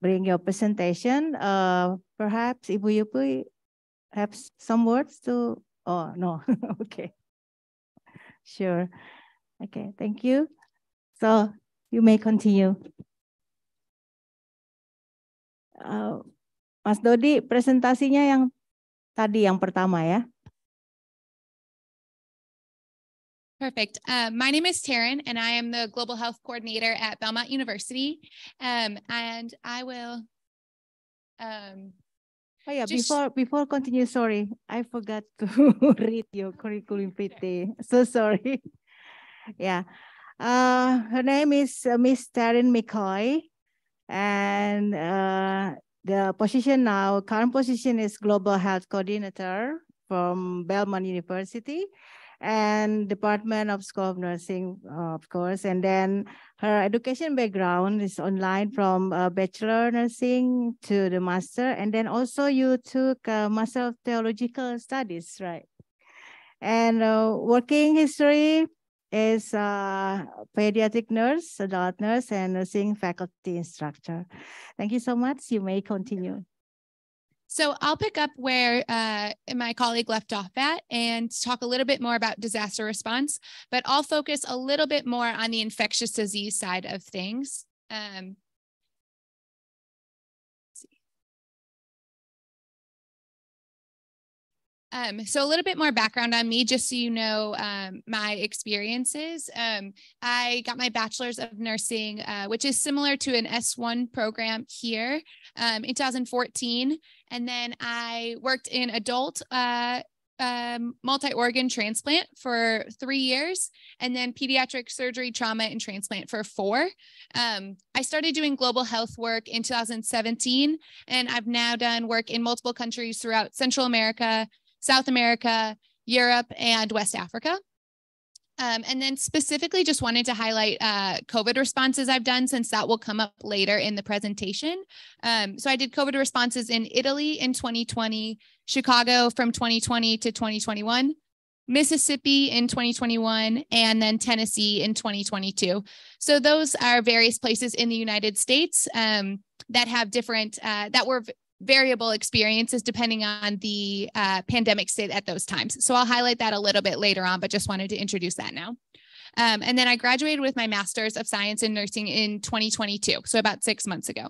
bring your presentation, uh, perhaps Ibu Yupi have some words to, oh, no, okay. Sure. Okay, thank you. So you may continue. Uh, Mas Dodi, presentasinya yang tadi yang pertama ya. Perfect. Uh, my name is Taryn, and I am the Global Health Coordinator at Belmont University. Um, and I will um, Oh yeah, Just- before before continue, sorry, I forgot to read your curriculum vitae. So sorry. yeah, uh, her name is uh, Miss Taryn McCoy, and uh, the position now, current position is Global Health Coordinator from Belmont University and Department of School of Nursing, uh, of course. And then her education background is online from uh, Bachelor Nursing to the Master. And then also you took uh, Master of Theological Studies, right? And uh, working history is uh, pediatric nurse, adult nurse, and nursing faculty instructor. Thank you so much. You may continue. So I'll pick up where uh, my colleague left off at and talk a little bit more about disaster response, but I'll focus a little bit more on the infectious disease side of things. Um, Um, so a little bit more background on me, just so you know um, my experiences. Um, I got my bachelor's of nursing, uh, which is similar to an S1 program here um, in 2014. And then I worked in adult uh, um, multi-organ transplant for three years and then pediatric surgery trauma and transplant for four um, i started doing global health work in 2017 and i've now done work in multiple countries throughout central america south america europe and west africa Um, and then specifically just wanted to highlight uh, COVID responses I've done since that will come up later in the presentation. Um, so I did COVID responses in Italy in 2020, Chicago from 2020 to 2021, Mississippi in 2021, and then Tennessee in 2022. So those are various places in the United States um, that have different, uh, that were variable experiences depending on the uh, pandemic state at those times. So I'll highlight that a little bit later on, but just wanted to introduce that now. Um, and then I graduated with my Master's of Science in Nursing in 2022, so about six months ago.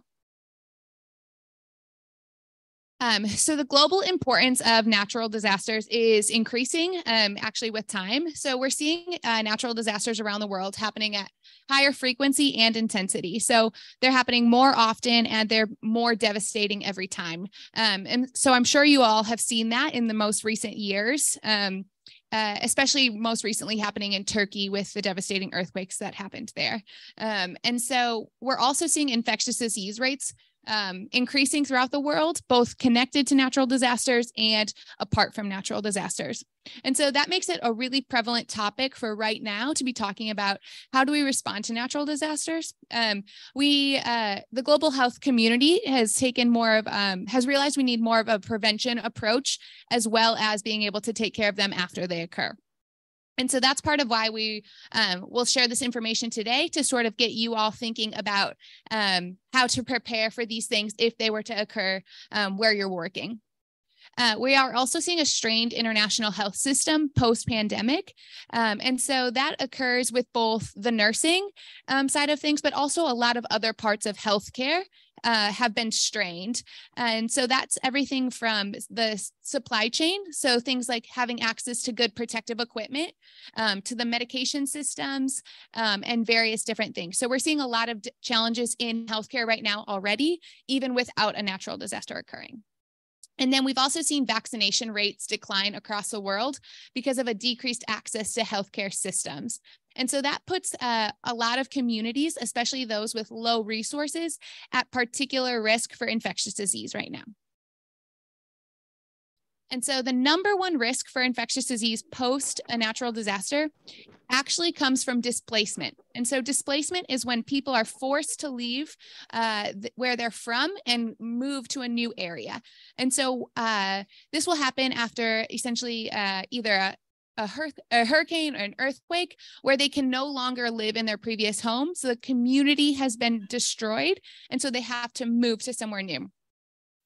Um, so the global importance of natural disasters is increasing um, actually with time. So we're seeing uh, natural disasters around the world happening at higher frequency and intensity. So they're happening more often and they're more devastating every time. Um, and so I'm sure you all have seen that in the most recent years. Um, uh, especially most recently happening in Turkey with the devastating earthquakes that happened there. Um, and so we're also seeing infectious disease rates um, increasing throughout the world, both connected to natural disasters and apart from natural disasters. And so that makes it a really prevalent topic for right now to be talking about how do we respond to natural disasters. Um, we, uh, the global health community has taken more of, um, has realized we need more of a prevention approach as well as being able to take care of them after they occur. And so that's part of why we um, will share this information today to sort of get you all thinking about um, how to prepare for these things if they were to occur um, where you're working. Uh, we are also seeing a strained international health system post pandemic. Um, and so that occurs with both the nursing um, side of things, but also a lot of other parts of healthcare uh, have been strained. And so that's everything from the supply chain. So things like having access to good protective equipment, um, to the medication systems, um, and various different things. So we're seeing a lot of challenges in healthcare right now already, even without a natural disaster occurring. And then we've also seen vaccination rates decline across the world because of a decreased access to healthcare systems. And so that puts uh, a lot of communities, especially those with low resources, at particular risk for infectious disease right now. And so the number one risk for infectious disease post a natural disaster actually comes from displacement. And so displacement is when people are forced to leave uh, where they're from and move to a new area. And so uh, this will happen after essentially uh, either a, a, hur- a, hurricane or an earthquake where they can no longer live in their previous home. So the community has been destroyed. And so they have to move to somewhere new.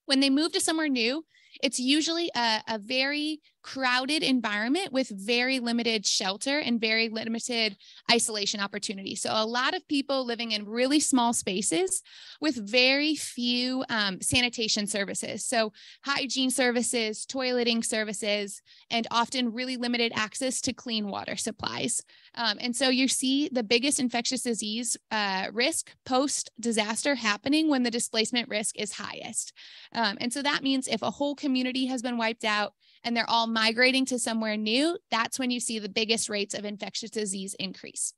When they move to somewhere new, it's usually a, a very crowded environment with very limited shelter and very limited isolation opportunity. So, a lot of people living in really small spaces with very few um, sanitation services. So, hygiene services, toileting services, and often really limited access to clean water supplies. Um, and so, you see the biggest infectious disease uh, risk post disaster happening when the displacement risk is highest. Um, and so, that means if a whole community has been wiped out, and they're all migrating to somewhere new, that's when you see the biggest rates of infectious disease increase.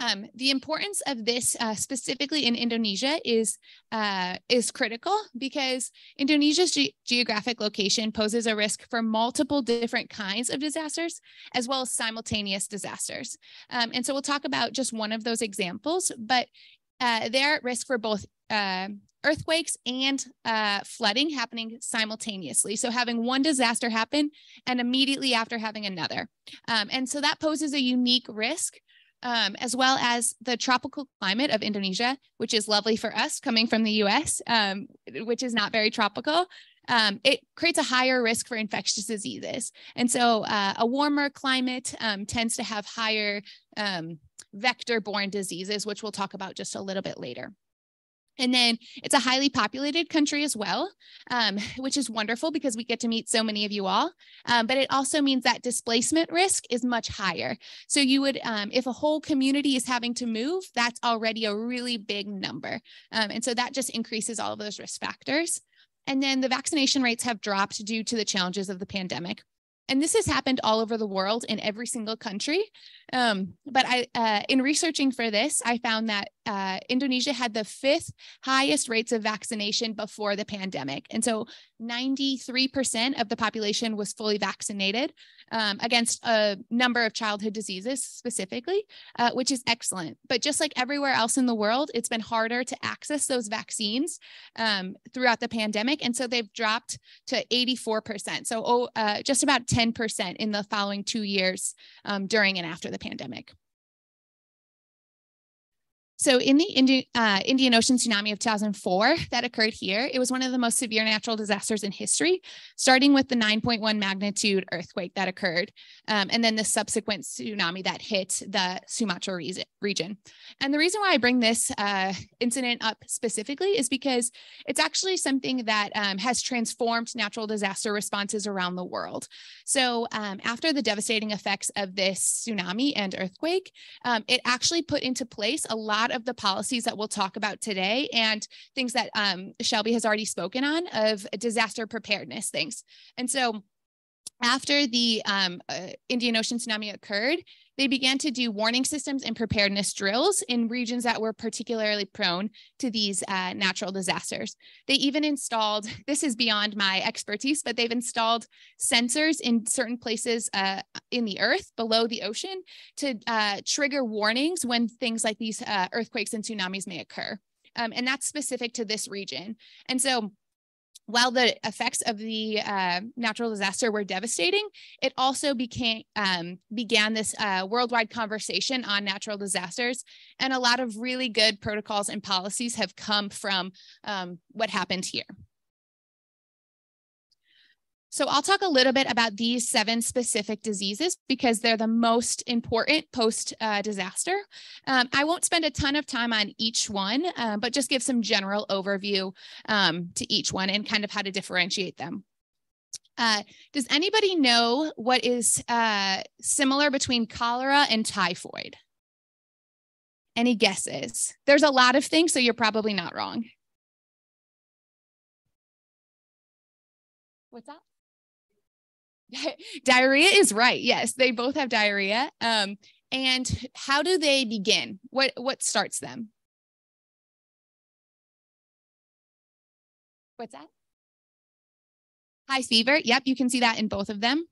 Um, the importance of this uh, specifically in Indonesia is uh, is critical because Indonesia's ge geographic location poses a risk for multiple different kinds of disasters as well as simultaneous disasters. Um, and so we'll talk about just one of those examples, but uh, they're at risk for both uh, earthquakes and uh, flooding happening simultaneously. So having one disaster happen and immediately after having another. Um, and so that poses a unique risk. Um, as well as the tropical climate of Indonesia, which is lovely for us coming from the US, um, which is not very tropical. Um, it creates a higher risk for infectious diseases. And so uh, a warmer climate um, tends to have higher um, vector borne diseases, which we'll talk about just a little bit later. And then it's a highly populated country as well, um, which is wonderful because we get to meet so many of you all. Um, but it also means that displacement risk is much higher. So you would, um, if a whole community is having to move, that's already a really big number. Um, and so that just increases all of those risk factors. And then the vaccination rates have dropped due to the challenges of the pandemic and this has happened all over the world in every single country. Um, but I, uh, in researching for this, I found that uh, Indonesia had the fifth highest rates of vaccination before the pandemic. And so 93% of the population was fully vaccinated um, against a number of childhood diseases specifically, uh, which is excellent. But just like everywhere else in the world, it's been harder to access those vaccines um, throughout the pandemic. And so they've dropped to 84%. So oh, uh, just about 10% in the following two years um, during and after the pandemic. So in the Indi uh, Indian Ocean tsunami of 2004 that occurred here, it was one of the most severe natural disasters in history, starting with the 9.1 magnitude earthquake that occurred, um, and then the subsequent tsunami that hit the Sumatra region. And the reason why I bring this uh, incident up specifically is because it's actually something that um, has transformed natural disaster responses around the world. So um, after the devastating effects of this tsunami and earthquake, um, it actually put into place a lot of the policies that we'll talk about today and things that um, Shelby has already spoken on of disaster preparedness things. And so after the um, uh, Indian Ocean tsunami occurred, they began to do warning systems and preparedness drills in regions that were particularly prone to these uh, natural disasters. They even installed, this is beyond my expertise, but they've installed sensors in certain places uh, in the earth below the ocean to uh, trigger warnings when things like these uh, earthquakes and tsunamis may occur. Um, and that's specific to this region. And so while the effects of the uh, natural disaster were devastating, it also became um, began this uh, worldwide conversation on natural disasters, and a lot of really good protocols and policies have come from um, what happened here. So I'll talk a little bit about these seven specific diseases because they're the most important post uh, disaster. Um, I won't spend a ton of time on each one, uh, but just give some general overview um, to each one and kind of how to differentiate them. Uh, does anybody know what is uh, similar between cholera and typhoid? Any guesses? There's a lot of things, so you're probably not wrong. What's that? diarrhea is right. Yes, they both have diarrhea. Um, and how do they begin? What what starts them? What's that? High fever. Yep, you can see that in both of them.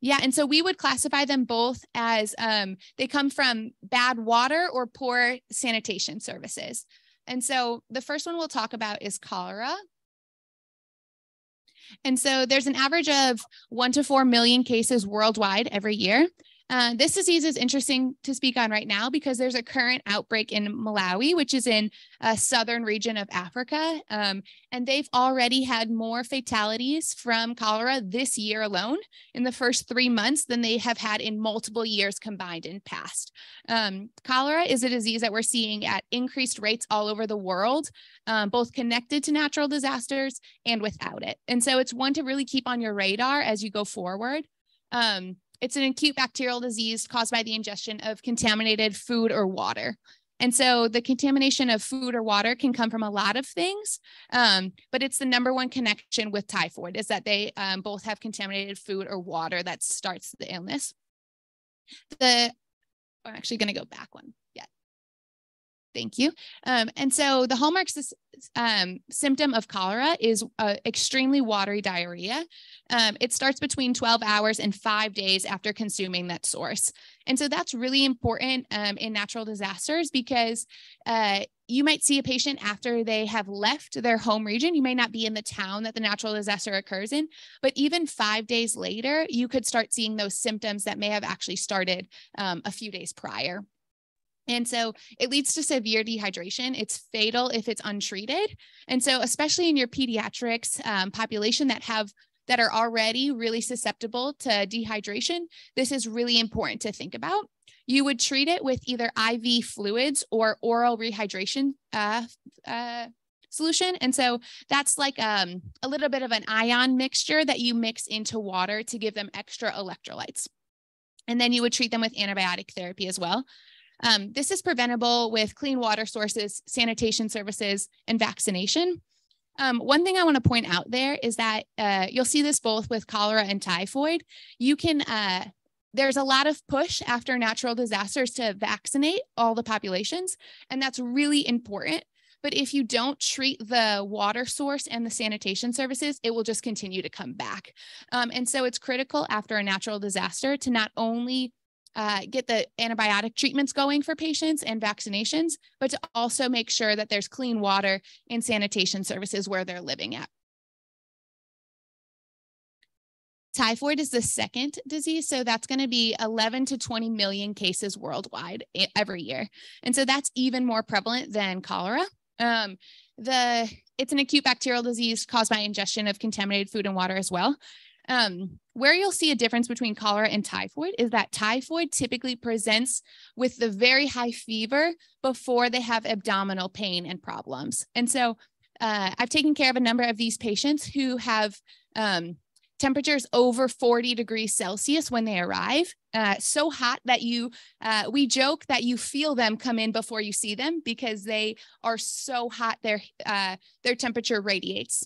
Yeah, and so we would classify them both as um, they come from bad water or poor sanitation services. And so the first one we'll talk about is cholera. And so there's an average of one to four million cases worldwide every year. Uh, this disease is interesting to speak on right now because there's a current outbreak in Malawi, which is in a southern region of Africa. Um, and they've already had more fatalities from cholera this year alone in the first three months than they have had in multiple years combined in past. Um, cholera is a disease that we're seeing at increased rates all over the world, um, both connected to natural disasters and without it. And so it's one to really keep on your radar as you go forward. Um, it's an acute bacterial disease caused by the ingestion of contaminated food or water. And so the contamination of food or water can come from a lot of things, um, but it's the number one connection with typhoid is that they um, both have contaminated food or water that starts the illness. The I'm actually going to go back one. Thank you. Um, and so the hallmark um, symptom of cholera is uh, extremely watery diarrhea. Um, it starts between 12 hours and five days after consuming that source. And so that's really important um, in natural disasters because uh, you might see a patient after they have left their home region. You may not be in the town that the natural disaster occurs in, but even five days later, you could start seeing those symptoms that may have actually started um, a few days prior. And so it leads to severe dehydration. It's fatal if it's untreated. And so, especially in your pediatrics um, population that have that are already really susceptible to dehydration, this is really important to think about. You would treat it with either IV fluids or oral rehydration uh, uh, solution. And so that's like um, a little bit of an ion mixture that you mix into water to give them extra electrolytes. And then you would treat them with antibiotic therapy as well. Um, this is preventable with clean water sources, sanitation services, and vaccination. Um, one thing I want to point out there is that uh, you'll see this both with cholera and typhoid. You can uh, there's a lot of push after natural disasters to vaccinate all the populations, and that's really important. But if you don't treat the water source and the sanitation services, it will just continue to come back. Um, and so it's critical after a natural disaster to not only uh, get the antibiotic treatments going for patients and vaccinations, but to also make sure that there's clean water and sanitation services where they're living at. Typhoid is the second disease. So that's going to be 11 to 20 million cases worldwide every year. And so that's even more prevalent than cholera. Um, the it's an acute bacterial disease caused by ingestion of contaminated food and water as well. Um, where you'll see a difference between cholera and typhoid is that typhoid typically presents with the very high fever before they have abdominal pain and problems. And so uh, I've taken care of a number of these patients who have um, temperatures over 40 degrees Celsius when they arrive. Uh, so hot that you, uh, we joke that you feel them come in before you see them because they are so hot. Their uh, their temperature radiates.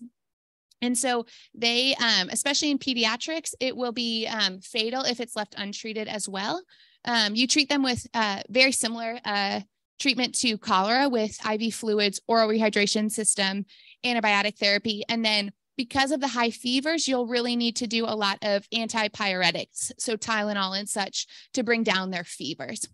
And so they, um, especially in pediatrics, it will be um, fatal if it's left untreated as well. Um, you treat them with uh, very similar uh, treatment to cholera with IV fluids, oral rehydration system, antibiotic therapy, and then because of the high fevers, you'll really need to do a lot of antipyretics, so Tylenol and such, to bring down their fevers.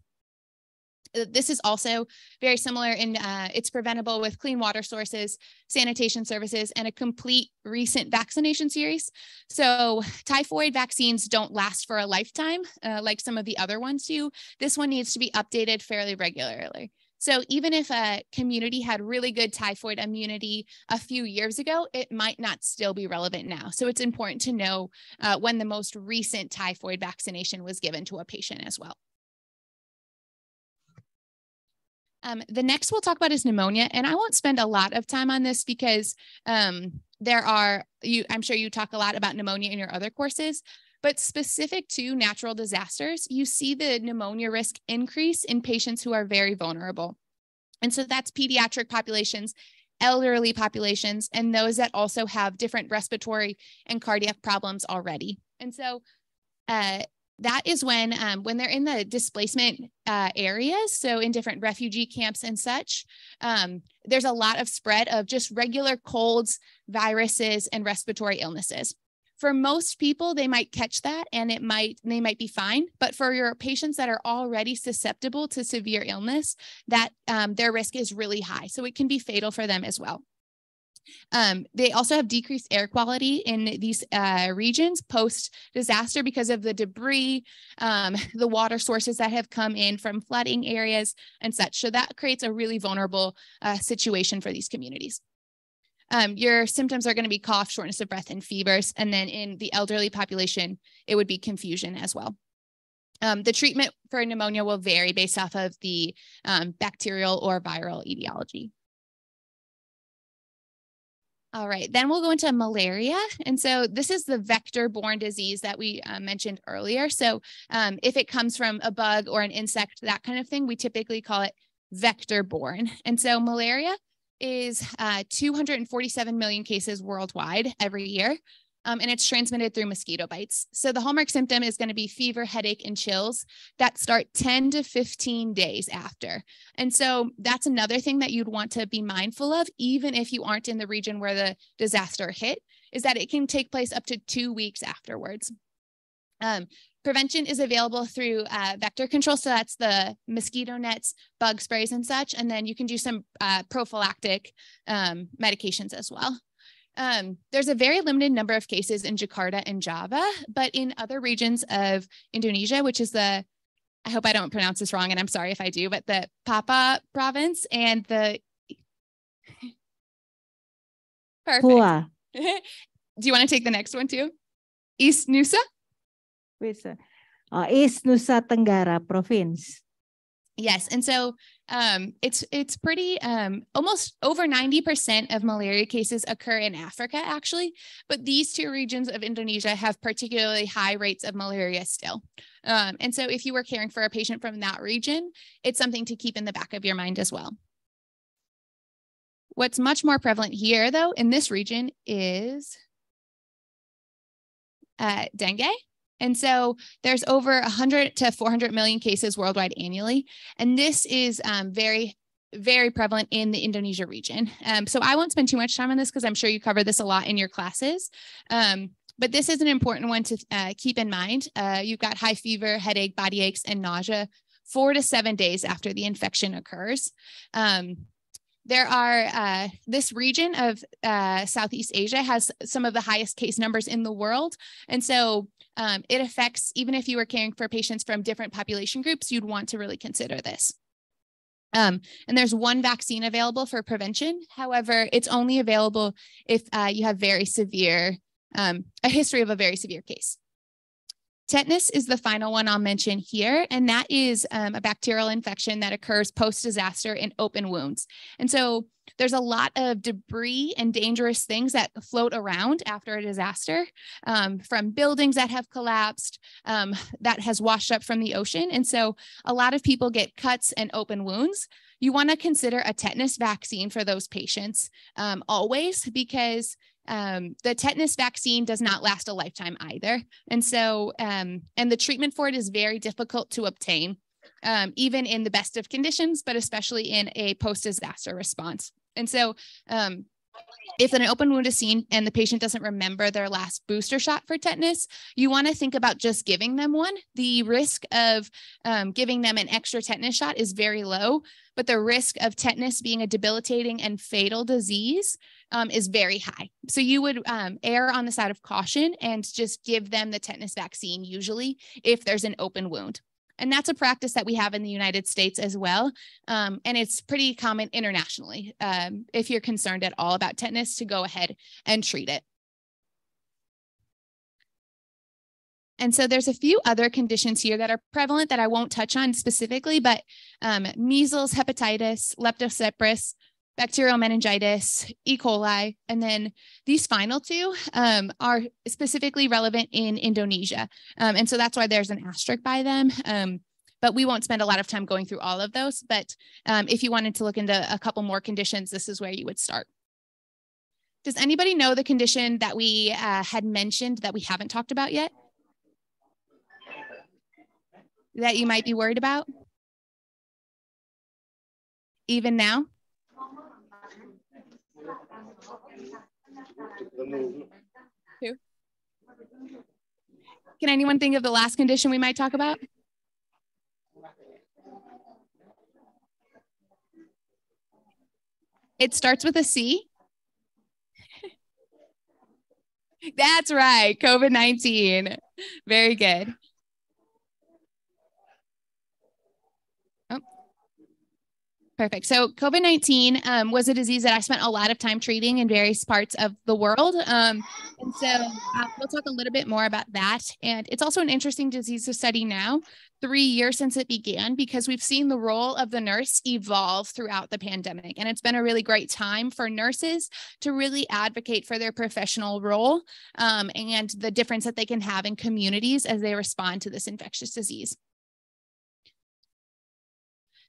Uh, this is also very similar in uh, it's preventable with clean water sources, sanitation services, and a complete recent vaccination series. So typhoid vaccines don't last for a lifetime uh, like some of the other ones do. This one needs to be updated fairly regularly. So even if a community had really good typhoid immunity a few years ago, it might not still be relevant now. So it's important to know uh, when the most recent typhoid vaccination was given to a patient as well. Um, the next we'll talk about is pneumonia, and I won't spend a lot of time on this because um, there are you. I'm sure you talk a lot about pneumonia in your other courses, but specific to natural disasters, you see the pneumonia risk increase in patients who are very vulnerable. And so that's pediatric populations, elderly populations, and those that also have different respiratory and cardiac problems already. And so uh, that is when um, when they're in the displacement uh, areas so in different refugee camps and such um, there's a lot of spread of just regular colds viruses and respiratory illnesses. For most people they might catch that and it might they might be fine but for your patients that are already susceptible to severe illness that um, their risk is really high so it can be fatal for them as well um, they also have decreased air quality in these uh, regions post disaster because of the debris, um, the water sources that have come in from flooding areas and such. So that creates a really vulnerable uh, situation for these communities. Um, your symptoms are going to be cough, shortness of breath, and fevers. And then in the elderly population, it would be confusion as well. Um, the treatment for pneumonia will vary based off of the um, bacterial or viral etiology. All right, then we'll go into malaria. And so this is the vector-borne disease that we uh, mentioned earlier. So um, if it comes from a bug or an insect, that kind of thing, we typically call it vector-borne. And so malaria is uh, 247 million cases worldwide every year. Um, and it's transmitted through mosquito bites. So the hallmark symptom is going to be fever, headache, and chills that start 10 to 15 days after. And so that's another thing that you'd want to be mindful of, even if you aren't in the region where the disaster hit, is that it can take place up to two weeks afterwards. Um, prevention is available through uh, vector control. So that's the mosquito nets, bug sprays, and such. And then you can do some uh, prophylactic um, medications as well. Um, there's a very limited number of cases in Jakarta and Java, but in other regions of Indonesia, which is the, I hope I don't pronounce this wrong, and I'm sorry if I do, but the Papua province and the, perfect. do you want to take the next one too? East Nusa? Nusa. Uh, East Nusa Tenggara province. Yes, and so um, it's it's pretty um, almost over 90% of malaria cases occur in Africa, actually. But these two regions of Indonesia have particularly high rates of malaria still. Um, and so if you were caring for a patient from that region, it's something to keep in the back of your mind as well. What's much more prevalent here, though, in this region is uh, dengue And so there's over 100 to 400 million cases worldwide annually. And this is um, very, very prevalent in the Indonesia region. Um, so I won't spend too much time on this because I'm sure you cover this a lot in your classes. Um, but this is an important one to uh, keep in mind. Uh, you've got high fever, headache, body aches, and nausea four to seven days after the infection occurs. Um, there are uh, this region of uh, Southeast Asia has some of the highest case numbers in the world. And so um, it affects, even if you were caring for patients from different population groups, you'd want to really consider this. Um, and there's one vaccine available for prevention. However, it's only available if uh, you have very severe, um, a history of a very severe case. Tetanus is the final one I'll mention here, and that is um, a bacterial infection that occurs post disaster in open wounds. And so there's a lot of debris and dangerous things that float around after a disaster um, from buildings that have collapsed, um, that has washed up from the ocean. And so a lot of people get cuts and open wounds. You want to consider a tetanus vaccine for those patients um, always because um, the tetanus vaccine does not last a lifetime either. And so, um, and the treatment for it is very difficult to obtain, um, even in the best of conditions, but especially in a post disaster response. And so, um, if an open wound is seen and the patient doesn't remember their last booster shot for tetanus, you want to think about just giving them one. The risk of um, giving them an extra tetanus shot is very low, but the risk of tetanus being a debilitating and fatal disease um, is very high. So you would um, err on the side of caution and just give them the tetanus vaccine usually if there's an open wound. And that's a practice that we have in the United States as well. Um, and it's pretty common internationally. Um, if you're concerned at all about tetanus, to go ahead and treat it. And so there's a few other conditions here that are prevalent that I won't touch on specifically, but um, measles, hepatitis, leptospirosis, bacterial meningitis, E. coli, and then these final two um, are specifically relevant in Indonesia. Um, and so that's why there's an asterisk by them. Um, but we won't spend a lot of time going through all of those. But um, if you wanted to look into a couple more conditions, this is where you would start. Does anybody know the condition that we uh, had mentioned that we haven't talked about yet? That you might be worried about? Even now? Who? Can anyone think of the last condition we might talk about? It starts with a C. That's right, COVID 19. Very good. Perfect. So COVID 19 um, was a disease that I spent a lot of time treating in various parts of the world. Um, and so uh, we'll talk a little bit more about that. And it's also an interesting disease to study now, three years since it began, because we've seen the role of the nurse evolve throughout the pandemic. And it's been a really great time for nurses to really advocate for their professional role um, and the difference that they can have in communities as they respond to this infectious disease.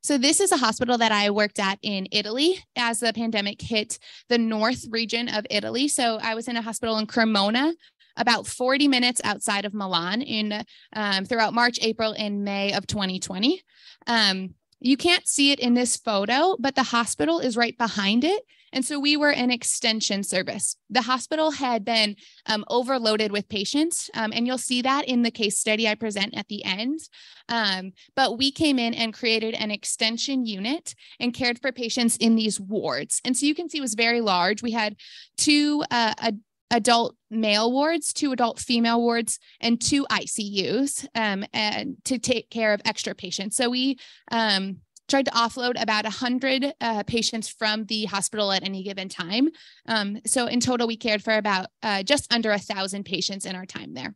So this is a hospital that I worked at in Italy as the pandemic hit the north region of Italy. So I was in a hospital in Cremona, about 40 minutes outside of Milan in um, throughout March, April, and May of 2020. Um, you can't see it in this photo, but the hospital is right behind it. And so we were an extension service. The hospital had been um, overloaded with patients, um, and you'll see that in the case study I present at the end. Um, but we came in and created an extension unit and cared for patients in these wards. And so you can see it was very large. We had two uh, adult male wards, two adult female wards, and two ICUs um, and to take care of extra patients. So we um, tried to offload about 100 uh, patients from the hospital at any given time. Um, so in total, we cared for about uh, just under a thousand patients in our time there.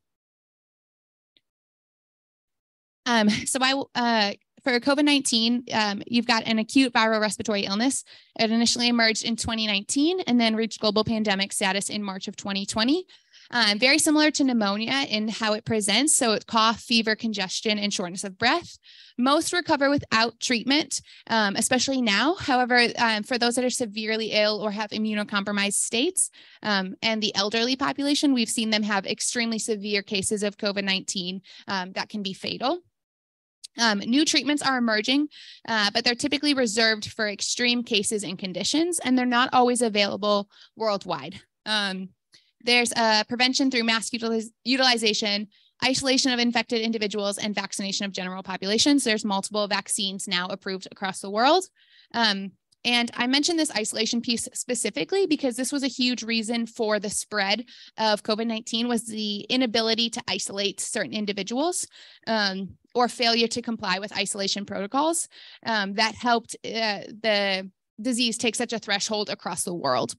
Um, so I, uh, for COVID-19, um, you've got an acute viral respiratory illness. It initially emerged in 2019 and then reached global pandemic status in March of 2020. Um, very similar to pneumonia in how it presents. So it's cough, fever, congestion, and shortness of breath. Most recover without treatment, um, especially now. However, um, for those that are severely ill or have immunocompromised states um, and the elderly population, we've seen them have extremely severe cases of COVID 19 um, that can be fatal. Um, new treatments are emerging, uh, but they're typically reserved for extreme cases and conditions, and they're not always available worldwide. Um, there's a prevention through mass utiliz utilization, isolation of infected individuals, and vaccination of general populations. There's multiple vaccines now approved across the world. Um, and I mentioned this isolation piece specifically because this was a huge reason for the spread of COVID-19 was the inability to isolate certain individuals um, or failure to comply with isolation protocols um, that helped uh, the disease take such a threshold across the world.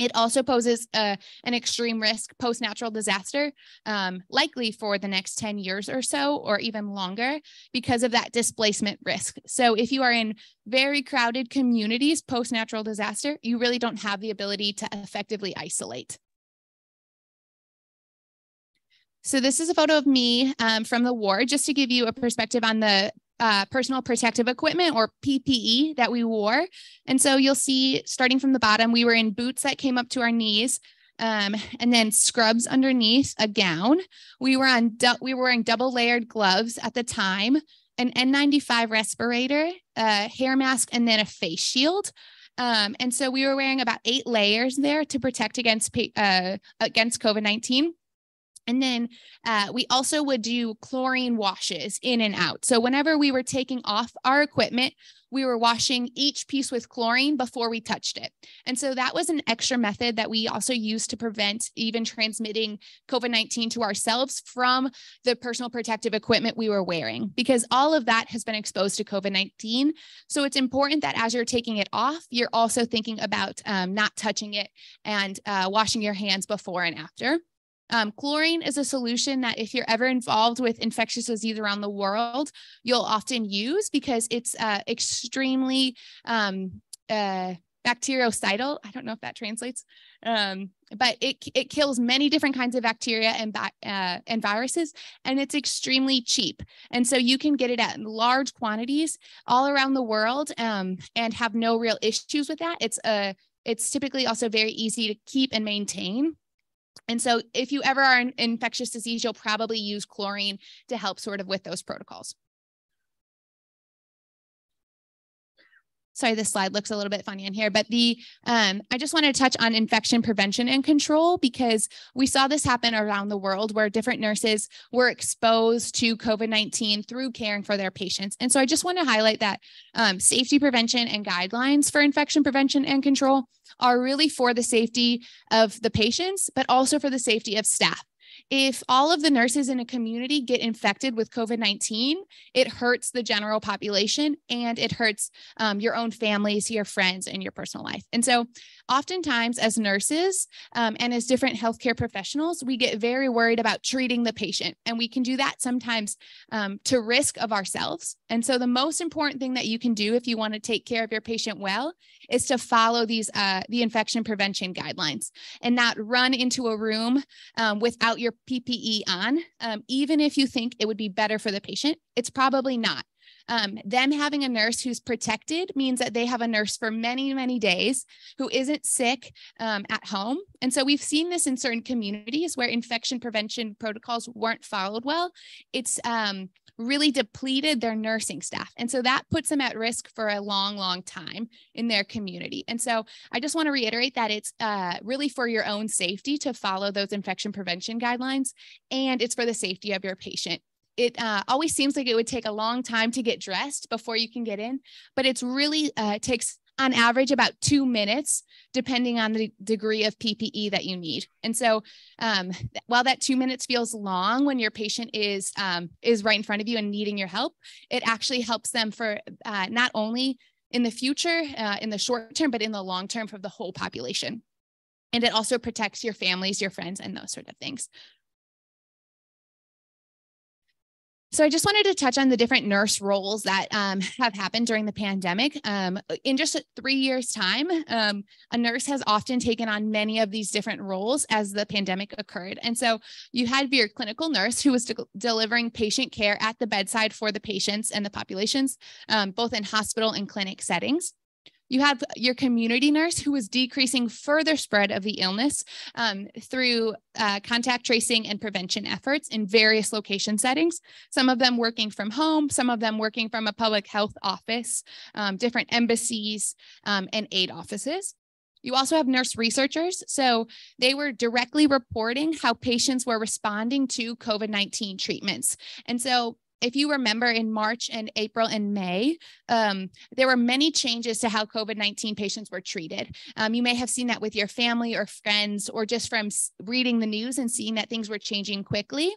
It also poses uh, an extreme risk post natural disaster, um, likely for the next 10 years or so, or even longer, because of that displacement risk. So, if you are in very crowded communities post natural disaster, you really don't have the ability to effectively isolate. So this is a photo of me um, from the ward, just to give you a perspective on the uh, personal protective equipment or PPE that we wore. And so you'll see starting from the bottom, we were in boots that came up to our knees. Um, and then scrubs underneath a gown. We were on we were wearing double layered gloves at the time, an N95 respirator, a hair mask, and then a face shield. Um, and so we were wearing about eight layers there to protect against uh, against COVID nineteen. And then uh, we also would do chlorine washes in and out. So whenever we were taking off our equipment, we were washing each piece with chlorine before we touched it. And so that was an extra method that we also used to prevent even transmitting COVID 19 to ourselves from the personal protective equipment we were wearing, because all of that has been exposed to COVID 19. So it's important that as you're taking it off, you're also thinking about um, not touching it and uh, washing your hands before and after. Um, chlorine is a solution that if you're ever involved with infectious disease around the world, you'll often use because it's uh, extremely um, uh, bactericidal. I don't know if that translates, um, but it, it kills many different kinds of bacteria and, uh, and viruses, and it's extremely cheap. And so you can get it at large quantities all around the world um, and have no real issues with that. It's a uh, it's typically also very easy to keep and maintain. And so if you ever are in infectious disease, you'll probably use chlorine to help sort of with those protocols. Sorry, this slide looks a little bit funny in here, but the um, I just want to touch on infection prevention and control because we saw this happen around the world where different nurses were exposed to COVID-19 through caring for their patients. And so I just want to highlight that um, safety prevention and guidelines for infection prevention and control are really for the safety of the patients, but also for the safety of staff if all of the nurses in a community get infected with COVID 19, it hurts the general population and it hurts um, your own families, your friends, and your personal life. And so, oftentimes, as nurses um, and as different healthcare professionals, we get very worried about treating the patient. And we can do that sometimes um, to risk of ourselves. And so, the most important thing that you can do if you want to take care of your patient well is to follow these uh, the infection prevention guidelines and not run into a room um, without your PPE on, um, even if you think it would be better for the patient, it's probably not. Um, them having a nurse who's protected means that they have a nurse for many, many days who isn't sick um, at home. And so we've seen this in certain communities where infection prevention protocols weren't followed well. It's um, really depleted their nursing staff. And so that puts them at risk for a long, long time in their community. And so I just want to reiterate that it's uh, really for your own safety to follow those infection prevention guidelines, and it's for the safety of your patient. It uh, always seems like it would take a long time to get dressed before you can get in, but it's really uh, takes on average about two minutes, depending on the degree of PPE that you need. And so, um, while that two minutes feels long when your patient is um, is right in front of you and needing your help, it actually helps them for uh, not only in the future, uh, in the short term, but in the long term for the whole population. And it also protects your families, your friends, and those sort of things. So I just wanted to touch on the different nurse roles that um, have happened during the pandemic. Um, in just three years' time, um, a nurse has often taken on many of these different roles as the pandemic occurred. And so you had your clinical nurse who was de- delivering patient care at the bedside for the patients and the populations, um, both in hospital and clinic settings. You have your community nurse who was decreasing further spread of the illness um, through uh, contact tracing and prevention efforts in various location settings, some of them working from home, some of them working from a public health office, um, different embassies, um, and aid offices. You also have nurse researchers. So they were directly reporting how patients were responding to COVID 19 treatments. And so if you remember in March and April and May, um, there were many changes to how COVID 19 patients were treated. Um, you may have seen that with your family or friends, or just from reading the news and seeing that things were changing quickly.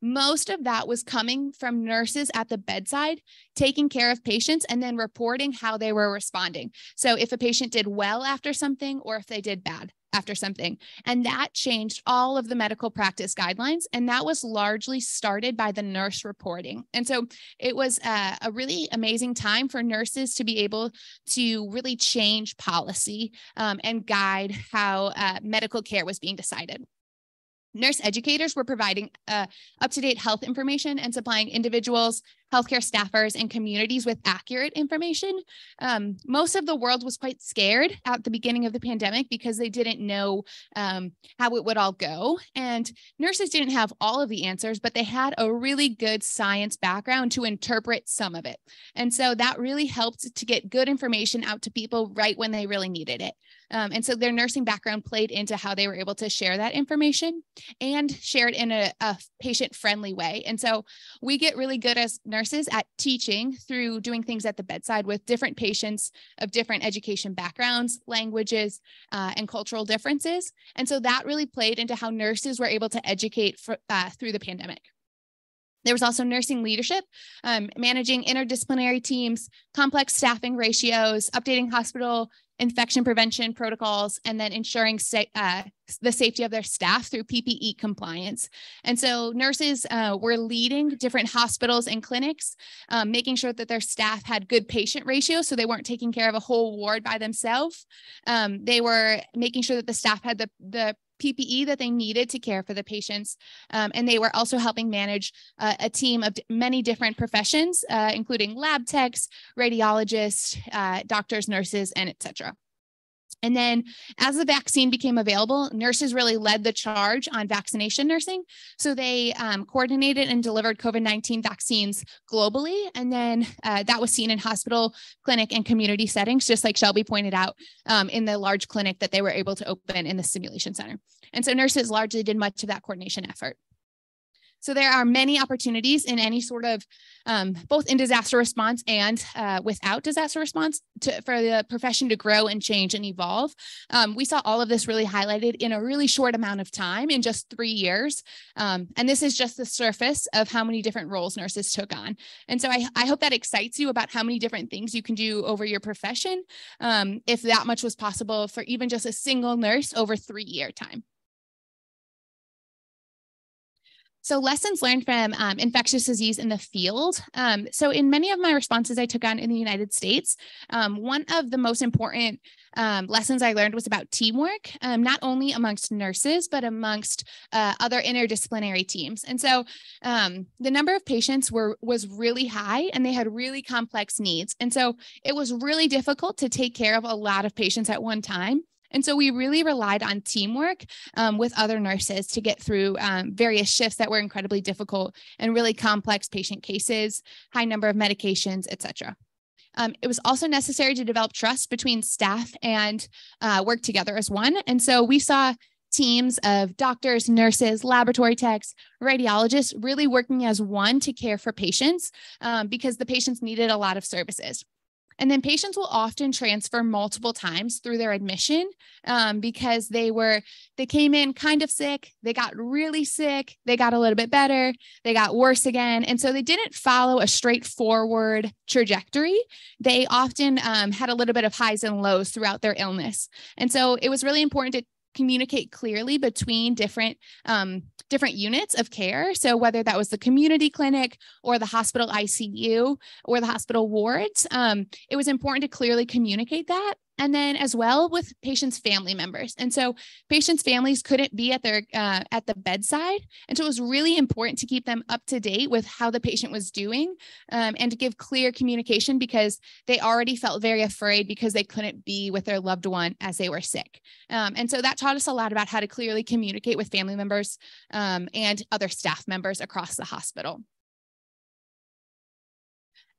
Most of that was coming from nurses at the bedside, taking care of patients and then reporting how they were responding. So, if a patient did well after something or if they did bad after something. And that changed all of the medical practice guidelines. And that was largely started by the nurse reporting. And so it was a, a really amazing time for nurses to be able to really change policy um, and guide how uh, medical care was being decided. Nurse educators were providing uh, up to date health information and supplying individuals, healthcare staffers, and communities with accurate information. Um, most of the world was quite scared at the beginning of the pandemic because they didn't know um, how it would all go. And nurses didn't have all of the answers, but they had a really good science background to interpret some of it. And so that really helped to get good information out to people right when they really needed it. Um, and so their nursing background played into how they were able to share that information and share it in a, a patient friendly way. And so we get really good as nurses at teaching through doing things at the bedside with different patients of different education backgrounds, languages, uh, and cultural differences. And so that really played into how nurses were able to educate for, uh, through the pandemic. There was also nursing leadership, um, managing interdisciplinary teams, complex staffing ratios, updating hospital infection prevention protocols, and then ensuring sa- uh, the safety of their staff through PPE compliance. And so nurses uh, were leading different hospitals and clinics, um, making sure that their staff had good patient ratios so they weren't taking care of a whole ward by themselves. Um, they were making sure that the staff had the, the PPE that they needed to care for the patients. Um, and they were also helping manage uh, a team of many different professions, uh, including lab techs, radiologists, uh, doctors, nurses, and etc. And then as the vaccine became available, nurses really led the charge on vaccination nursing. So they um, coordinated and delivered COVID 19 vaccines globally. And then uh, that was seen in hospital, clinic, and community settings, just like Shelby pointed out um, in the large clinic that they were able to open in the simulation center. And so nurses largely did much of that coordination effort. So there are many opportunities in any sort of um, both in disaster response and uh, without disaster response to, for the profession to grow and change and evolve. Um, we saw all of this really highlighted in a really short amount of time in just three years. Um, and this is just the surface of how many different roles nurses took on. And so I, I hope that excites you about how many different things you can do over your profession um, if that much was possible for even just a single nurse over three year time. So lessons learned from um, infectious disease in the field. Um, so in many of my responses I took on in the United States, um, one of the most important um, lessons I learned was about teamwork, um, not only amongst nurses, but amongst uh, other interdisciplinary teams. And so um, the number of patients were was really high and they had really complex needs. And so it was really difficult to take care of a lot of patients at one time. And so we really relied on teamwork um, with other nurses to get through um, various shifts that were incredibly difficult and really complex patient cases, high number of medications, et cetera. Um, it was also necessary to develop trust between staff and uh, work together as one. And so we saw teams of doctors, nurses, laboratory techs, radiologists really working as one to care for patients um, because the patients needed a lot of services. And then patients will often transfer multiple times through their admission um, because they were, they came in kind of sick, they got really sick, they got a little bit better, they got worse again. And so they didn't follow a straightforward trajectory. They often um, had a little bit of highs and lows throughout their illness. And so it was really important to communicate clearly between different um, different units of care. So whether that was the community clinic or the hospital ICU or the hospital wards, um, it was important to clearly communicate that and then as well with patients family members and so patients families couldn't be at their uh, at the bedside and so it was really important to keep them up to date with how the patient was doing um, and to give clear communication because they already felt very afraid because they couldn't be with their loved one as they were sick um, and so that taught us a lot about how to clearly communicate with family members um, and other staff members across the hospital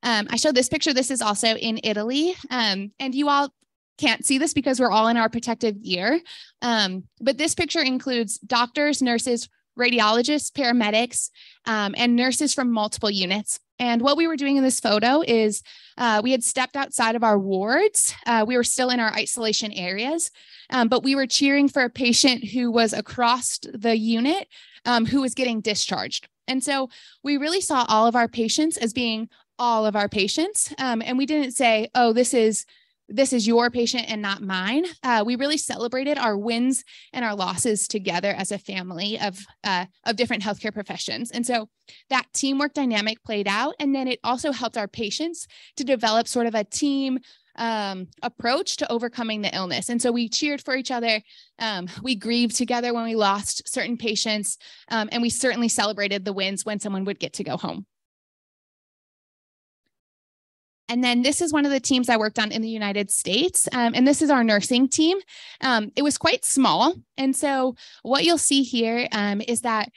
um, I showed this picture. This is also in Italy. Um, and you all can't see this because we're all in our protective gear. Um, but this picture includes doctors, nurses, radiologists, paramedics, um, and nurses from multiple units. And what we were doing in this photo is uh, we had stepped outside of our wards. Uh, we were still in our isolation areas, um, but we were cheering for a patient who was across the unit um, who was getting discharged. And so we really saw all of our patients as being all of our patients. Um, and we didn't say, oh, this is this is your patient and not mine. Uh, we really celebrated our wins and our losses together as a family of uh, of different healthcare professions, and so that teamwork dynamic played out. And then it also helped our patients to develop sort of a team um, approach to overcoming the illness. And so we cheered for each other. Um, we grieved together when we lost certain patients, um, and we certainly celebrated the wins when someone would get to go home. And then this is one of the teams I worked on in the United States. Um, and this is our nursing team. Um, it was quite small. And so what you'll see here um, is that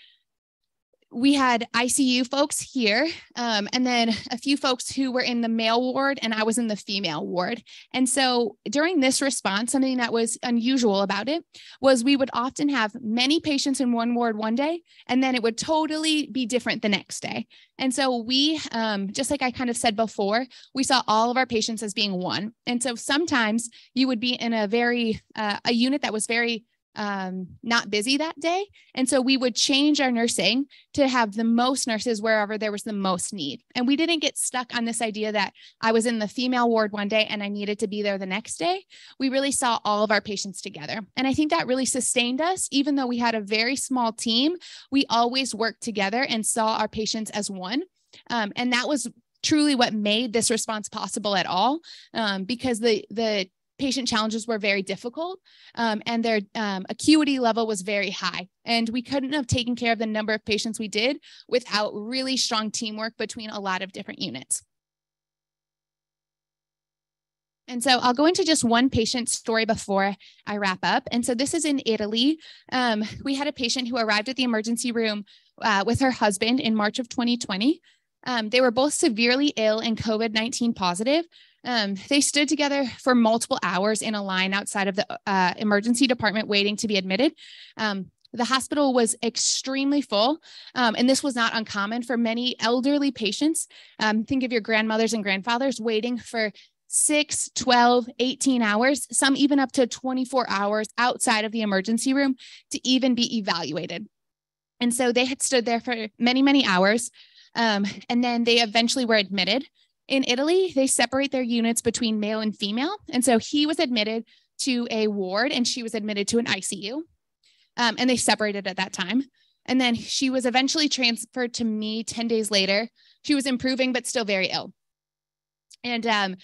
we had ICU folks here, um, and then a few folks who were in the male ward, and I was in the female ward. And so during this response, something that was unusual about it was we would often have many patients in one ward one day, and then it would totally be different the next day. And so we, um, just like I kind of said before, we saw all of our patients as being one. And so sometimes you would be in a very, uh, a unit that was very um, not busy that day. And so we would change our nursing to have the most nurses wherever there was the most need. And we didn't get stuck on this idea that I was in the female ward one day and I needed to be there the next day. We really saw all of our patients together. And I think that really sustained us. Even though we had a very small team, we always worked together and saw our patients as one. Um, and that was truly what made this response possible at all um, because the the patient challenges were very difficult um, and their um, acuity level was very high. And we couldn't have taken care of the number of patients we did without really strong teamwork between a lot of different units. And so I'll go into just one patient story before I wrap up. And so this is in Italy. Um, we had a patient who arrived at the emergency room uh, with her husband in March of 2020. Um, they were both severely ill and COVID 19 positive, um, they stood together for multiple hours in a line outside of the uh, emergency department waiting to be admitted. Um, the hospital was extremely full, um, and this was not uncommon for many elderly patients. Um, think of your grandmothers and grandfathers waiting for 6, 12, 18 hours, some even up to 24 hours outside of the emergency room to even be evaluated. And so they had stood there for many, many hours. Um, and then they eventually were admitted. In Italy, they separate their units between male and female. And so he was admitted to a ward and she was admitted to an ICU. Um, and they separated at that time. And then she was eventually transferred to me 10 days later. She was improving, but still very ill. And um,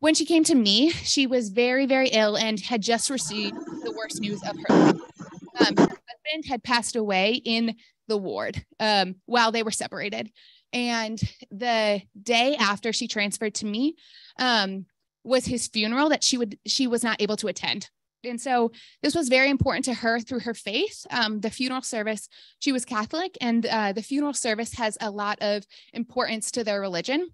when she came to me, she was very, very ill and had just received the worst news of her life. Um, her husband had passed away in the ward um, while they were separated. And the day after she transferred to me um, was his funeral that she would she was not able to attend. And so this was very important to her through her faith. Um, the funeral service, she was Catholic, and uh, the funeral service has a lot of importance to their religion.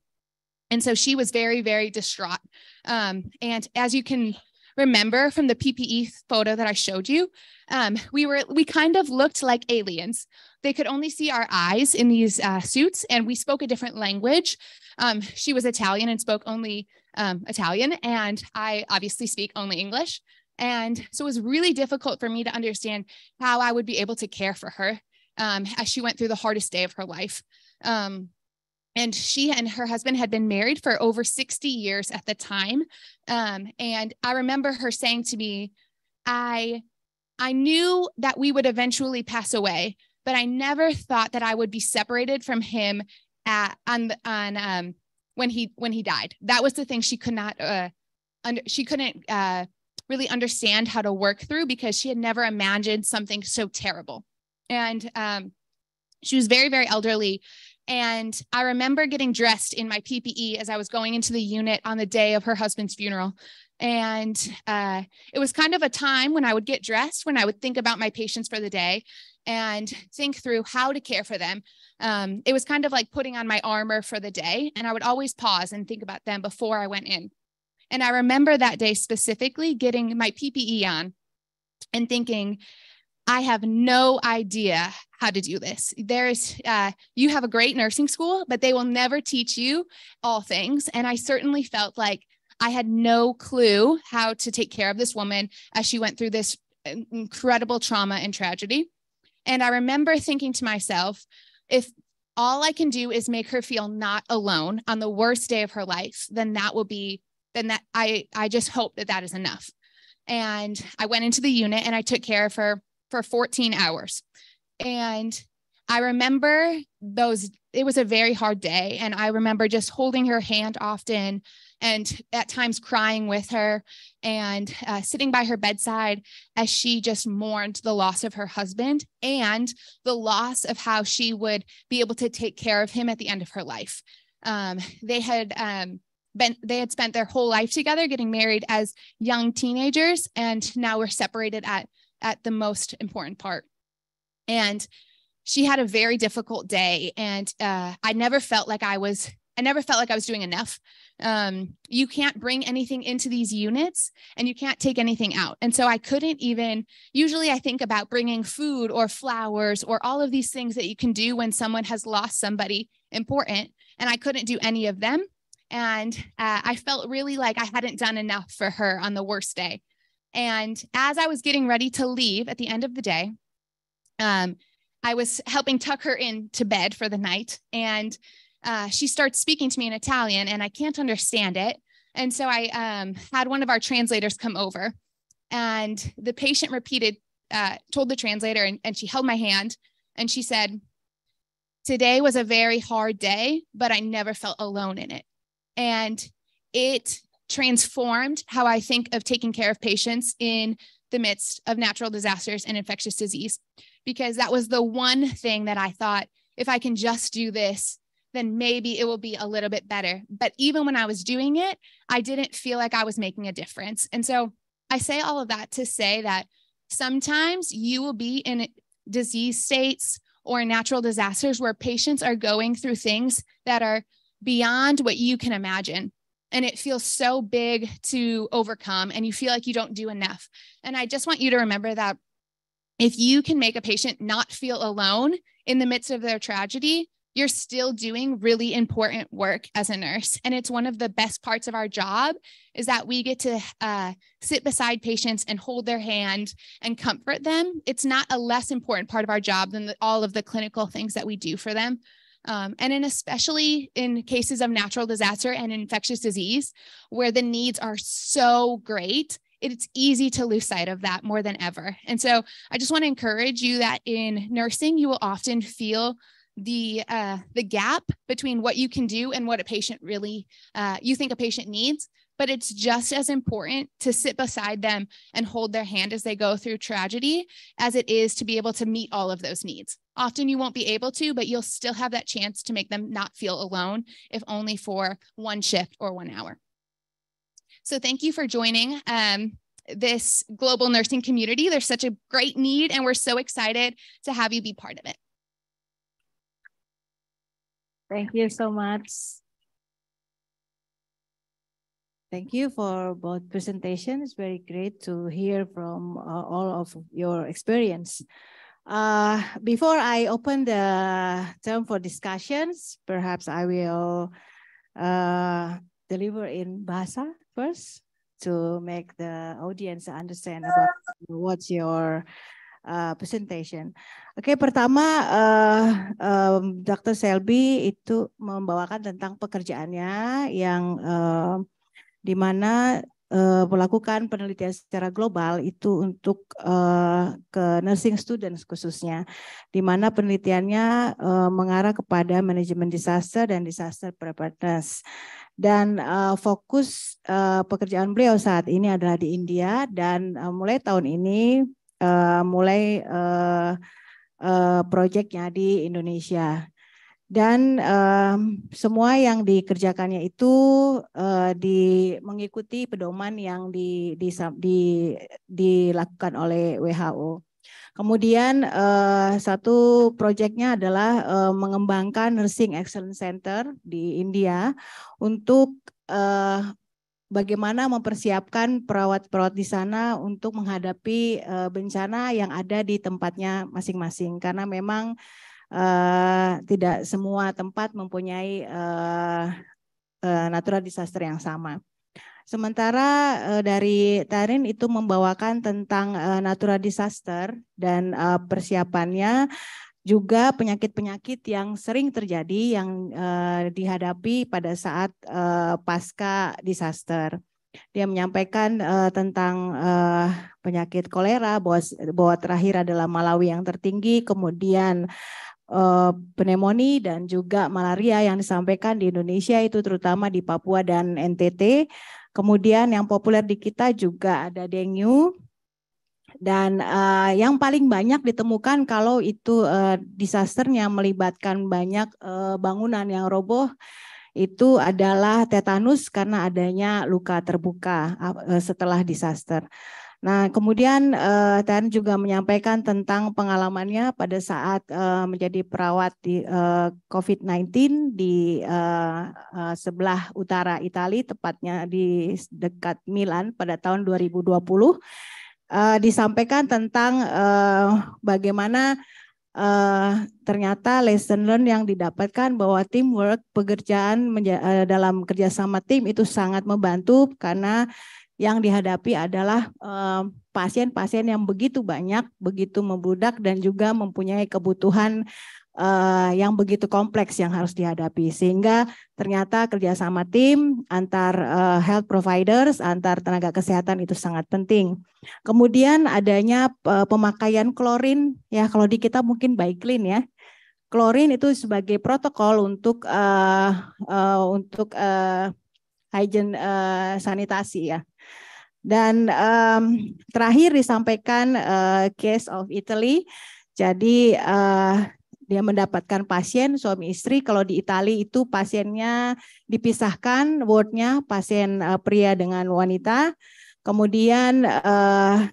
And so she was very, very distraught. Um, and as you can remember from the PPE photo that I showed you, um, we were we kind of looked like aliens. They could only see our eyes in these uh, suits, and we spoke a different language. Um, she was Italian and spoke only um, Italian, and I obviously speak only English. And so it was really difficult for me to understand how I would be able to care for her um, as she went through the hardest day of her life. Um, and she and her husband had been married for over 60 years at the time. Um, and I remember her saying to me, I I knew that we would eventually pass away, but I never thought that I would be separated from him at on on um when he when he died. That was the thing she could not uh under she couldn't uh really understand how to work through because she had never imagined something so terrible. And um she was very very elderly and I remember getting dressed in my PPE as I was going into the unit on the day of her husband's funeral. And uh, it was kind of a time when I would get dressed, when I would think about my patients for the day and think through how to care for them. Um, it was kind of like putting on my armor for the day. And I would always pause and think about them before I went in. And I remember that day specifically getting my PPE on and thinking, I have no idea how to do this. There's, uh, you have a great nursing school, but they will never teach you all things. And I certainly felt like I had no clue how to take care of this woman as she went through this incredible trauma and tragedy. And I remember thinking to myself, if all I can do is make her feel not alone on the worst day of her life, then that will be, then that I, I just hope that that is enough. And I went into the unit and I took care of her for 14 hours. And I remember those, it was a very hard day. And I remember just holding her hand often and at times crying with her and uh, sitting by her bedside as she just mourned the loss of her husband and the loss of how she would be able to take care of him at the end of her life. Um, they had um, been they had spent their whole life together, getting married as young teenagers, and now we're separated at at the most important part. And she had a very difficult day, and uh, I never felt like I was I never felt like I was doing enough um, you can't bring anything into these units and you can't take anything out. And so I couldn't even, usually I think about bringing food or flowers or all of these things that you can do when someone has lost somebody important. And I couldn't do any of them. And uh, I felt really like I hadn't done enough for her on the worst day. And as I was getting ready to leave at the end of the day, um, I was helping tuck her into bed for the night. And uh, she starts speaking to me in Italian and I can't understand it. And so I um, had one of our translators come over and the patient repeated, uh, told the translator, and, and she held my hand and she said, Today was a very hard day, but I never felt alone in it. And it transformed how I think of taking care of patients in the midst of natural disasters and infectious disease, because that was the one thing that I thought if I can just do this, then maybe it will be a little bit better. But even when I was doing it, I didn't feel like I was making a difference. And so I say all of that to say that sometimes you will be in disease states or natural disasters where patients are going through things that are beyond what you can imagine. And it feels so big to overcome, and you feel like you don't do enough. And I just want you to remember that if you can make a patient not feel alone in the midst of their tragedy, you're still doing really important work as a nurse. And it's one of the best parts of our job is that we get to uh, sit beside patients and hold their hand and comfort them. It's not a less important part of our job than the, all of the clinical things that we do for them um, and in especially in cases of natural disaster and infectious disease where the needs are so great it's easy to lose sight of that more than ever. And so i just want to encourage you that in nursing you will often feel the uh, the gap between what you can do and what a patient really uh, you think a patient needs but it's just as important to sit beside them and hold their hand as they go through tragedy as it is to be able to meet all of those needs. Often you won't be able to but you'll still have that chance to make them not feel alone if only for one shift or one hour. So thank you for joining um, this global nursing community. There's such a great need and we're so excited to have you be part of it. Thank you so much. Thank you for both presentations. It's Very great to hear from uh, all of your experience. Uh, before I open the term for discussions, perhaps I will uh, deliver in Bahasa first to make the audience understand about what's your uh, presentation. Okay, pertama uh, um, Dr. Selby itu membawakan tentang pekerjaannya yang uh, di mana uh, melakukan penelitian secara global itu untuk uh, ke nursing students khususnya, di mana penelitiannya uh, mengarah kepada manajemen disaster dan disaster preparedness. Dan uh, fokus uh, pekerjaan beliau saat ini adalah di India dan uh, mulai tahun ini uh, mulai uh, uh, proyeknya di Indonesia dan um, semua yang dikerjakannya itu uh, di mengikuti pedoman yang di, di, di, dilakukan oleh WHO. Kemudian uh, satu proyeknya adalah uh, mengembangkan Nursing Excellence Center di India untuk uh, bagaimana mempersiapkan perawat-perawat di sana untuk menghadapi uh, bencana yang ada di tempatnya masing-masing karena memang uh, tidak semua tempat mempunyai uh, uh, natural disaster yang sama. Sementara uh, dari Tarin itu membawakan tentang uh, natural disaster dan uh, persiapannya juga penyakit-penyakit yang sering terjadi yang uh, dihadapi pada saat uh, pasca disaster. Dia menyampaikan uh, tentang uh, penyakit kolera bahwa, bahwa terakhir adalah Malawi yang tertinggi, kemudian uh, pneumonia dan juga malaria yang disampaikan di Indonesia itu terutama di Papua dan NTT. Kemudian yang populer di kita juga ada dengue. Dan uh, yang paling banyak ditemukan kalau itu uh, disasternya melibatkan banyak uh, bangunan yang roboh itu adalah tetanus karena adanya luka terbuka setelah disaster. Nah, kemudian uh, Tan juga menyampaikan tentang pengalamannya pada saat uh, menjadi perawat di uh, COVID-19 di uh, uh, sebelah utara Italia, tepatnya di dekat Milan pada tahun 2020. Uh, disampaikan tentang uh, bagaimana uh, ternyata lesson learn yang didapatkan bahwa teamwork pekerjaan uh, dalam kerjasama tim itu sangat membantu karena yang dihadapi adalah pasien-pasien yang begitu banyak, begitu membludak dan juga mempunyai kebutuhan uh, yang begitu kompleks yang harus dihadapi. Sehingga ternyata kerjasama tim antar uh, health providers antar tenaga kesehatan itu sangat penting. Kemudian adanya pemakaian klorin. Ya kalau di kita mungkin clean ya. Klorin itu sebagai protokol untuk uh, uh, untuk uh, hygiene uh, sanitasi ya dan um, terakhir disampaikan uh, case of Italy. Jadi uh, dia mendapatkan pasien suami istri. Kalau di Italia itu pasiennya dipisahkan wardnya pasien uh, pria dengan wanita. Kemudian uh,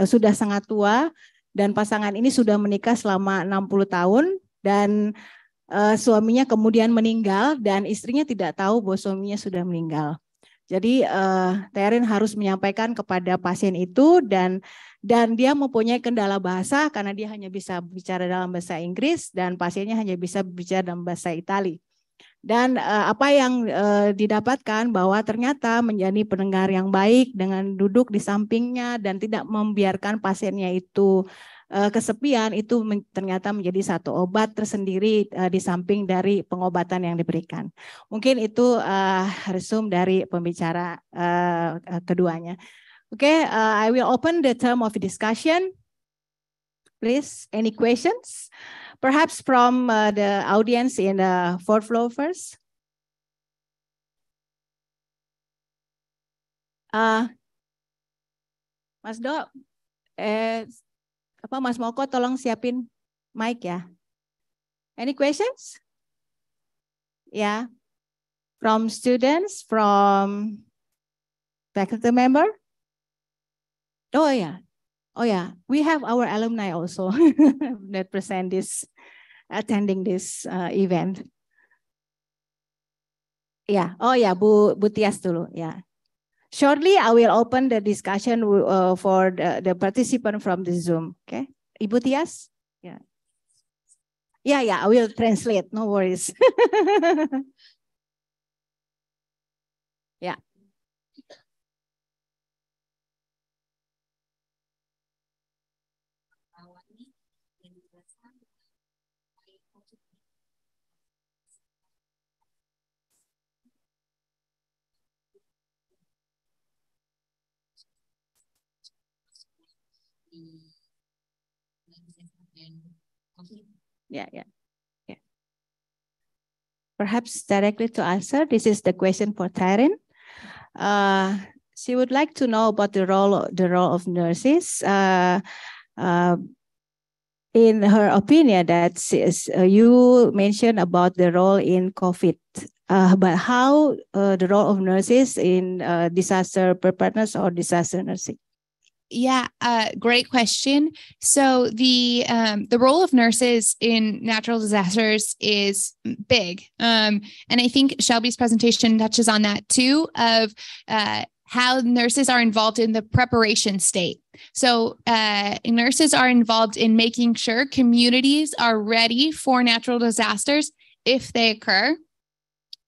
sudah sangat tua dan pasangan ini sudah menikah selama 60 tahun dan uh, suaminya kemudian meninggal dan istrinya tidak tahu bahwa suaminya sudah meninggal. Jadi uh, Terin harus menyampaikan kepada pasien itu dan dan dia mempunyai kendala bahasa karena dia hanya bisa bicara dalam bahasa Inggris dan pasiennya hanya bisa bicara dalam bahasa Itali. Dan uh, apa yang uh, didapatkan bahwa ternyata menjadi pendengar yang baik dengan duduk di sampingnya dan tidak membiarkan pasiennya itu kesepian itu ternyata menjadi satu obat tersendiri uh, di samping dari pengobatan yang diberikan. Mungkin itu uh, resum dari pembicara keduanya. Oke, okay, I will open the term of discussion. Please, any questions? Perhaps from the audience in the fourth floor first. Uh, Mas Do, eh, apa Mas Moko tolong siapin mic ya. Any questions? Ya. Yeah. From students, from faculty member? Oh. Yeah. Oh yeah. we have our alumni also that present this, attending this uh, event. Ya, yeah. oh ya, yeah. Bu Bu Tias dulu, ya. Yeah. Shortly, I will open the discussion uh, for the, the participant from the Zoom. Okay, Ibu Tias? Yeah. Yeah, yeah, I will translate. No worries. Yeah, yeah, yeah. Perhaps directly to answer, this is the question for Taryn. Uh, she would like to know about the role the role of nurses. Uh, uh, in her opinion, that uh, you mentioned about the role in COVID, uh, but how uh, the role of nurses in disaster preparedness or disaster nursing? Yeah, uh, great question. So the um, the role of nurses in natural disasters is big, um, and I think Shelby's presentation touches on that too. Of uh, how nurses are involved in the preparation state. So, uh, nurses are involved in making sure communities are ready for natural disasters if they occur.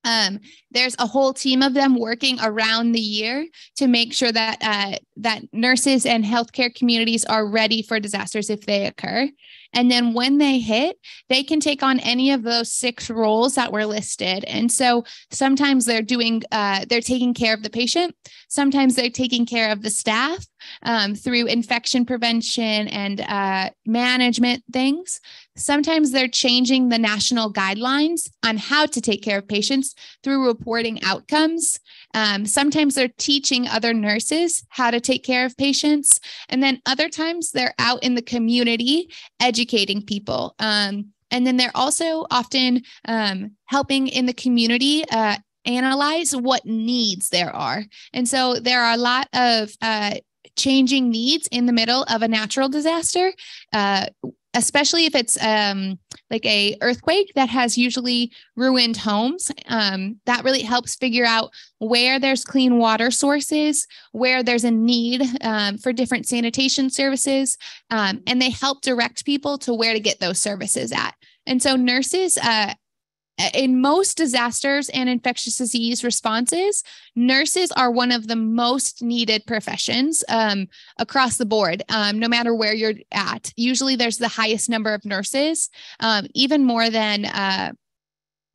Um, there's a whole team of them working around the year to make sure that uh, that nurses and healthcare communities are ready for disasters if they occur. And then when they hit, they can take on any of those six roles that were listed. And so sometimes they're doing, uh, they're taking care of the patient. Sometimes they're taking care of the staff um, through infection prevention and uh, management things. Sometimes they're changing the national guidelines on how to take care of patients through reporting outcomes. Um, sometimes they're teaching other nurses how to take care of patients. And then other times they're out in the community educating people. Um, and then they're also often um, helping in the community uh, analyze what needs there are. And so there are a lot of uh, changing needs in the middle of a natural disaster. Uh, especially if it's um, like a earthquake that has usually ruined homes. Um, that really helps figure out where there's clean water sources where there's a need um, for different sanitation services um, and they help direct people to where to get those services at. And so nurses uh, in most disasters and infectious disease responses, nurses are one of the most needed professions um, across the board, um, no matter where you're at. Usually, there's the highest number of nurses, um, even more than uh,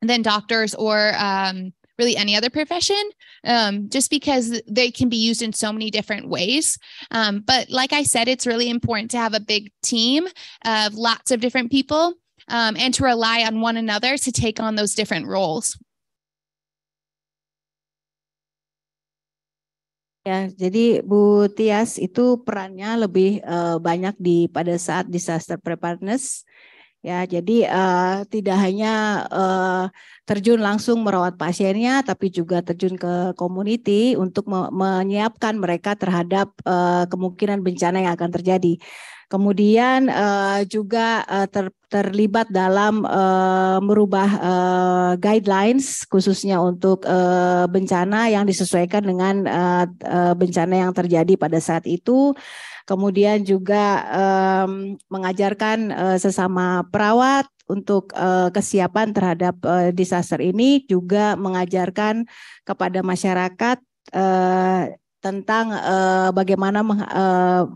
than doctors or um, really any other profession, um, just because they can be used in so many different ways. Um, but like I said, it's really important to have a big team of lots of different people um, and to rely on one another to take on those different roles. Ya, jadi Bu Tias itu perannya lebih uh, banyak di pada saat disaster preparedness. Ya, jadi uh, tidak hanya uh, terjun langsung merawat pasiennya, tapi juga terjun ke community untuk me menyiapkan mereka terhadap uh, kemungkinan bencana yang akan terjadi. Kemudian uh, juga uh, ter, terlibat dalam uh, merubah uh, guidelines khususnya untuk uh, bencana yang disesuaikan dengan uh, uh, bencana yang terjadi pada saat itu. Kemudian juga um, mengajarkan uh, sesama perawat untuk uh, kesiapan terhadap uh, disaster ini, juga mengajarkan kepada masyarakat uh, tentang uh, bagaimana uh,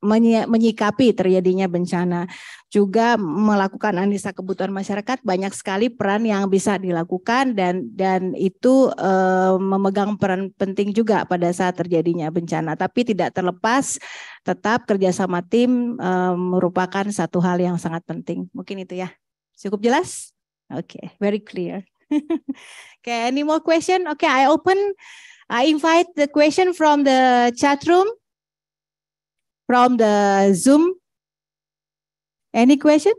menyikapi terjadinya bencana. Juga melakukan analisa kebutuhan masyarakat banyak sekali peran yang bisa dilakukan dan dan itu eh, memegang peran penting juga pada saat terjadinya bencana. Tapi tidak terlepas tetap kerjasama tim eh, merupakan satu hal yang sangat penting. Mungkin itu ya. Cukup jelas? Oke, okay, very clear. okay, any more question? Okay, I open I invite the question from the chat room. From the Zoom? Any question?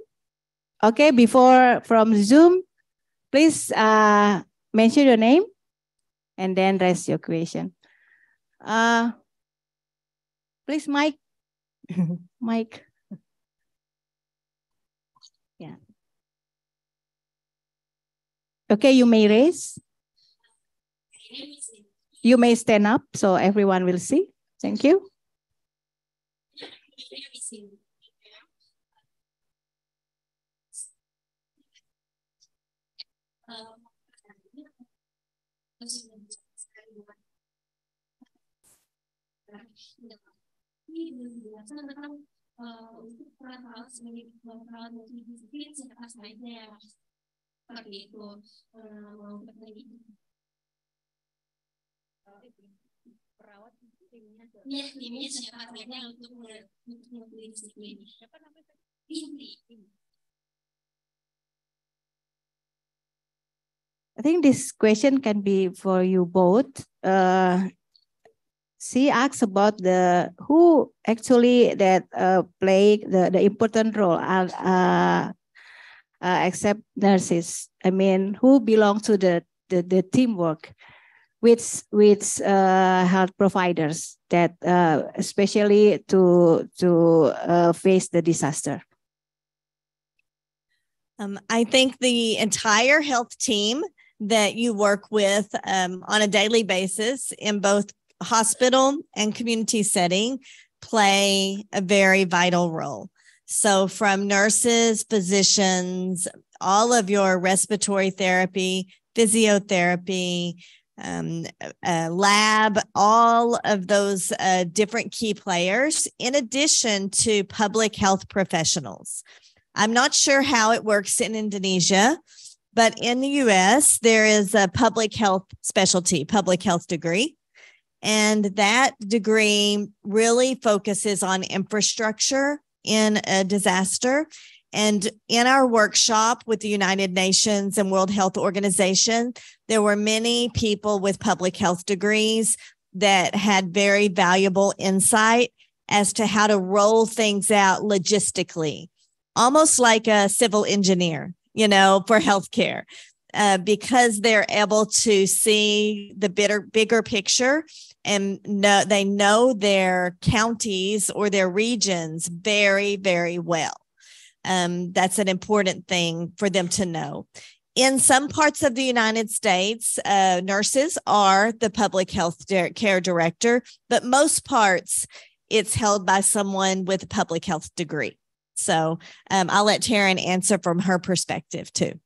Okay, before from Zoom, please uh, mention your name and then raise your question. Uh, please, Mike. Mike. Yeah. Okay, you may raise. You may stand up so everyone will see. Thank you. Untuk peran sebagai peran multidisiplin siapa saja yang seperti itu mau berbagi Ya, timnya siapa saja untuk mengikuti disiplin. Inti. I think this question can be for you both. Uh, she asks about the who actually that uh, play the, the important role uh, uh, uh, except nurses. I mean, who belong to the the, the teamwork with with uh, health providers that uh, especially to to face the disaster. Um, I think the entire health team that you work with um, on a daily basis in both hospital and community setting play a very vital role. So, from nurses, physicians, all of your respiratory therapy, physiotherapy, um, uh, lab, all of those uh, different key players, in addition to public health professionals. I'm not sure how it works in Indonesia, but in the US, there is a public health specialty, public health degree. And that degree really focuses on infrastructure in a disaster. And in our workshop with the United Nations and World Health Organization, there were many people with public health degrees that had very valuable insight as to how to roll things out logistically, almost like a civil engineer, you know, for healthcare. Uh, because they're able to see the bigger, bigger picture and know they know their counties or their regions very, very well. Um, that's an important thing for them to know. In some parts of the United States, uh, nurses are the public health care director, but most parts it's held by someone with a public health degree. So um, I'll let Taryn answer from her perspective too.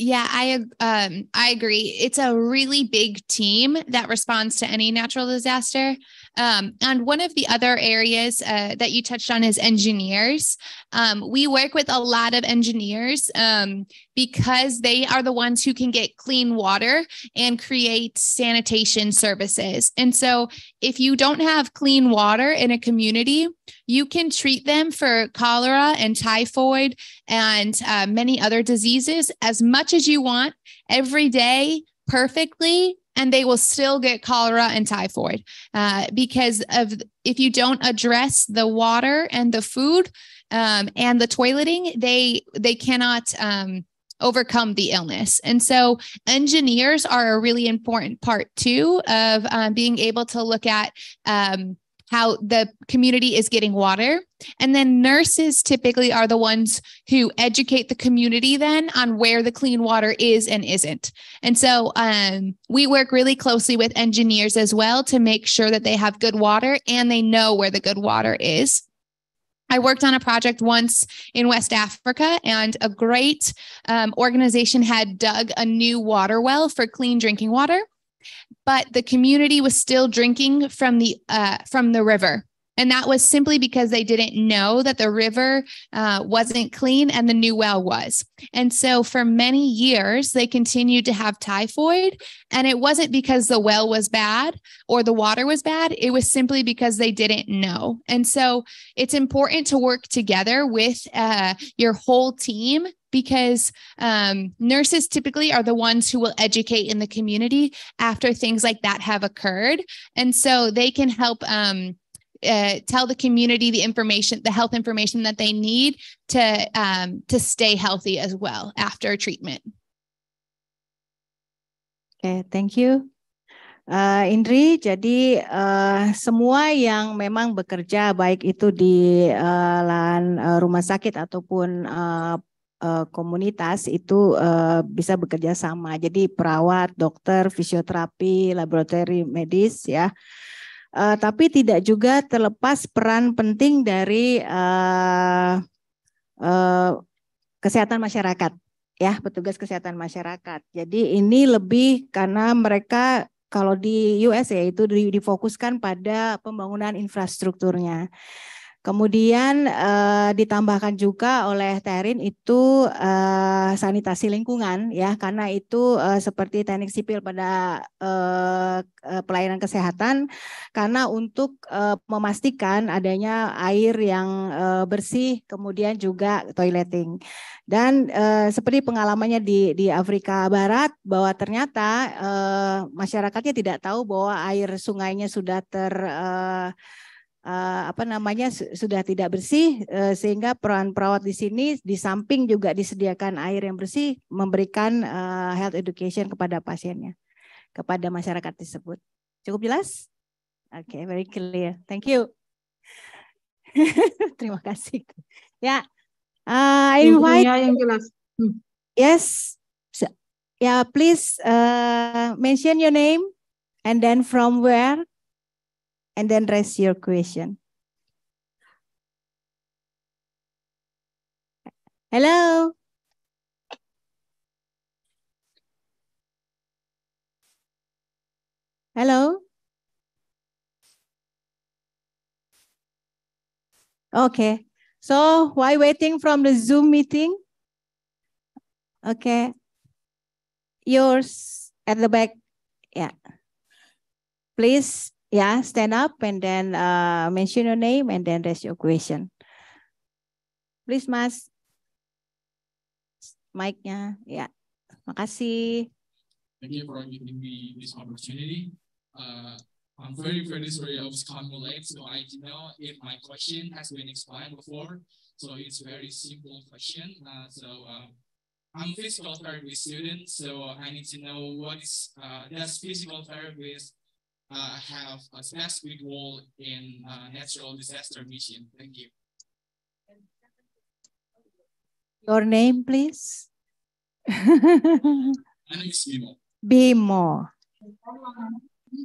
Yeah, I um I agree. It's a really big team that responds to any natural disaster. Um, and one of the other areas uh, that you touched on is engineers. Um, we work with a lot of engineers um, because they are the ones who can get clean water and create sanitation services. And so, if you don't have clean water in a community, you can treat them for cholera and typhoid and uh, many other diseases as much as you want every day perfectly and they will still get cholera and typhoid uh, because of if you don't address the water and the food um, and the toileting they they cannot um, overcome the illness and so engineers are a really important part too of um, being able to look at um, how the community is getting water. And then nurses typically are the ones who educate the community then on where the clean water is and isn't. And so um, we work really closely with engineers as well to make sure that they have good water and they know where the good water is. I worked on a project once in West Africa, and a great um, organization had dug a new water well for clean drinking water but the community was still drinking from the uh, from the river and that was simply because they didn't know that the river uh, wasn't clean and the new well was. And so for many years, they continued to have typhoid. And it wasn't because the well was bad or the water was bad, it was simply because they didn't know. And so it's important to work together with uh, your whole team because um, nurses typically are the ones who will educate in the community after things like that have occurred. And so they can help um, uh, tell the community the information, the health information that they need to um, to stay healthy as well after treatment. Okay, thank you. Uh, Indri, jadi uh, semua yang memang bekerja baik itu di uh, lahan uh, rumah sakit ataupun uh, uh, komunitas itu uh, bisa bekerja sama. Jadi perawat, dokter, fisioterapi, laboratori medis ya. Uh, tapi tidak juga terlepas peran penting dari uh, uh, kesehatan masyarakat ya petugas kesehatan masyarakat. Jadi ini lebih karena mereka kalau di US ya itu difokuskan pada pembangunan infrastrukturnya. Kemudian eh, ditambahkan juga oleh Terin itu eh, sanitasi lingkungan ya karena itu eh, seperti teknik sipil pada eh, eh, pelayanan kesehatan karena untuk eh, memastikan adanya air yang eh, bersih kemudian juga toileting. Dan eh, seperti pengalamannya di di Afrika Barat bahwa ternyata eh, masyarakatnya tidak tahu bahwa air sungainya sudah ter eh, eh, apa namanya su- sudah tidak bersih eh, sehingga peran perawat di sini di samping juga disediakan air yang bersih memberikan eh, health education kepada pasiennya kepada masyarakat tersebut. Cukup jelas? Oke, very clear. Thank you. Terima kasih. Ya, uh, I invite. Yang jelas. Hmm. Yes. So- Yeah, please uh, mention your name and then from where and then raise your question. Hello. Hello. Okay. So why waiting from the Zoom meeting, okay, yours at the back, yeah. Please, yeah, stand up and then uh, mention your name and then raise your question. Please, Mas. Mic-nya, ya. Makasih. Thank you for giving me this opportunity. Uh, I'm very, very sorry I was late, so I know if my question has been explained before. So it's very simple question. Uh, so um, I'm physical therapy student, so I need to know what is uh, does physical therapist uh, have a specific role in uh, natural disaster mission? Thank you. Your name, please. My name is Bimo. Bimo.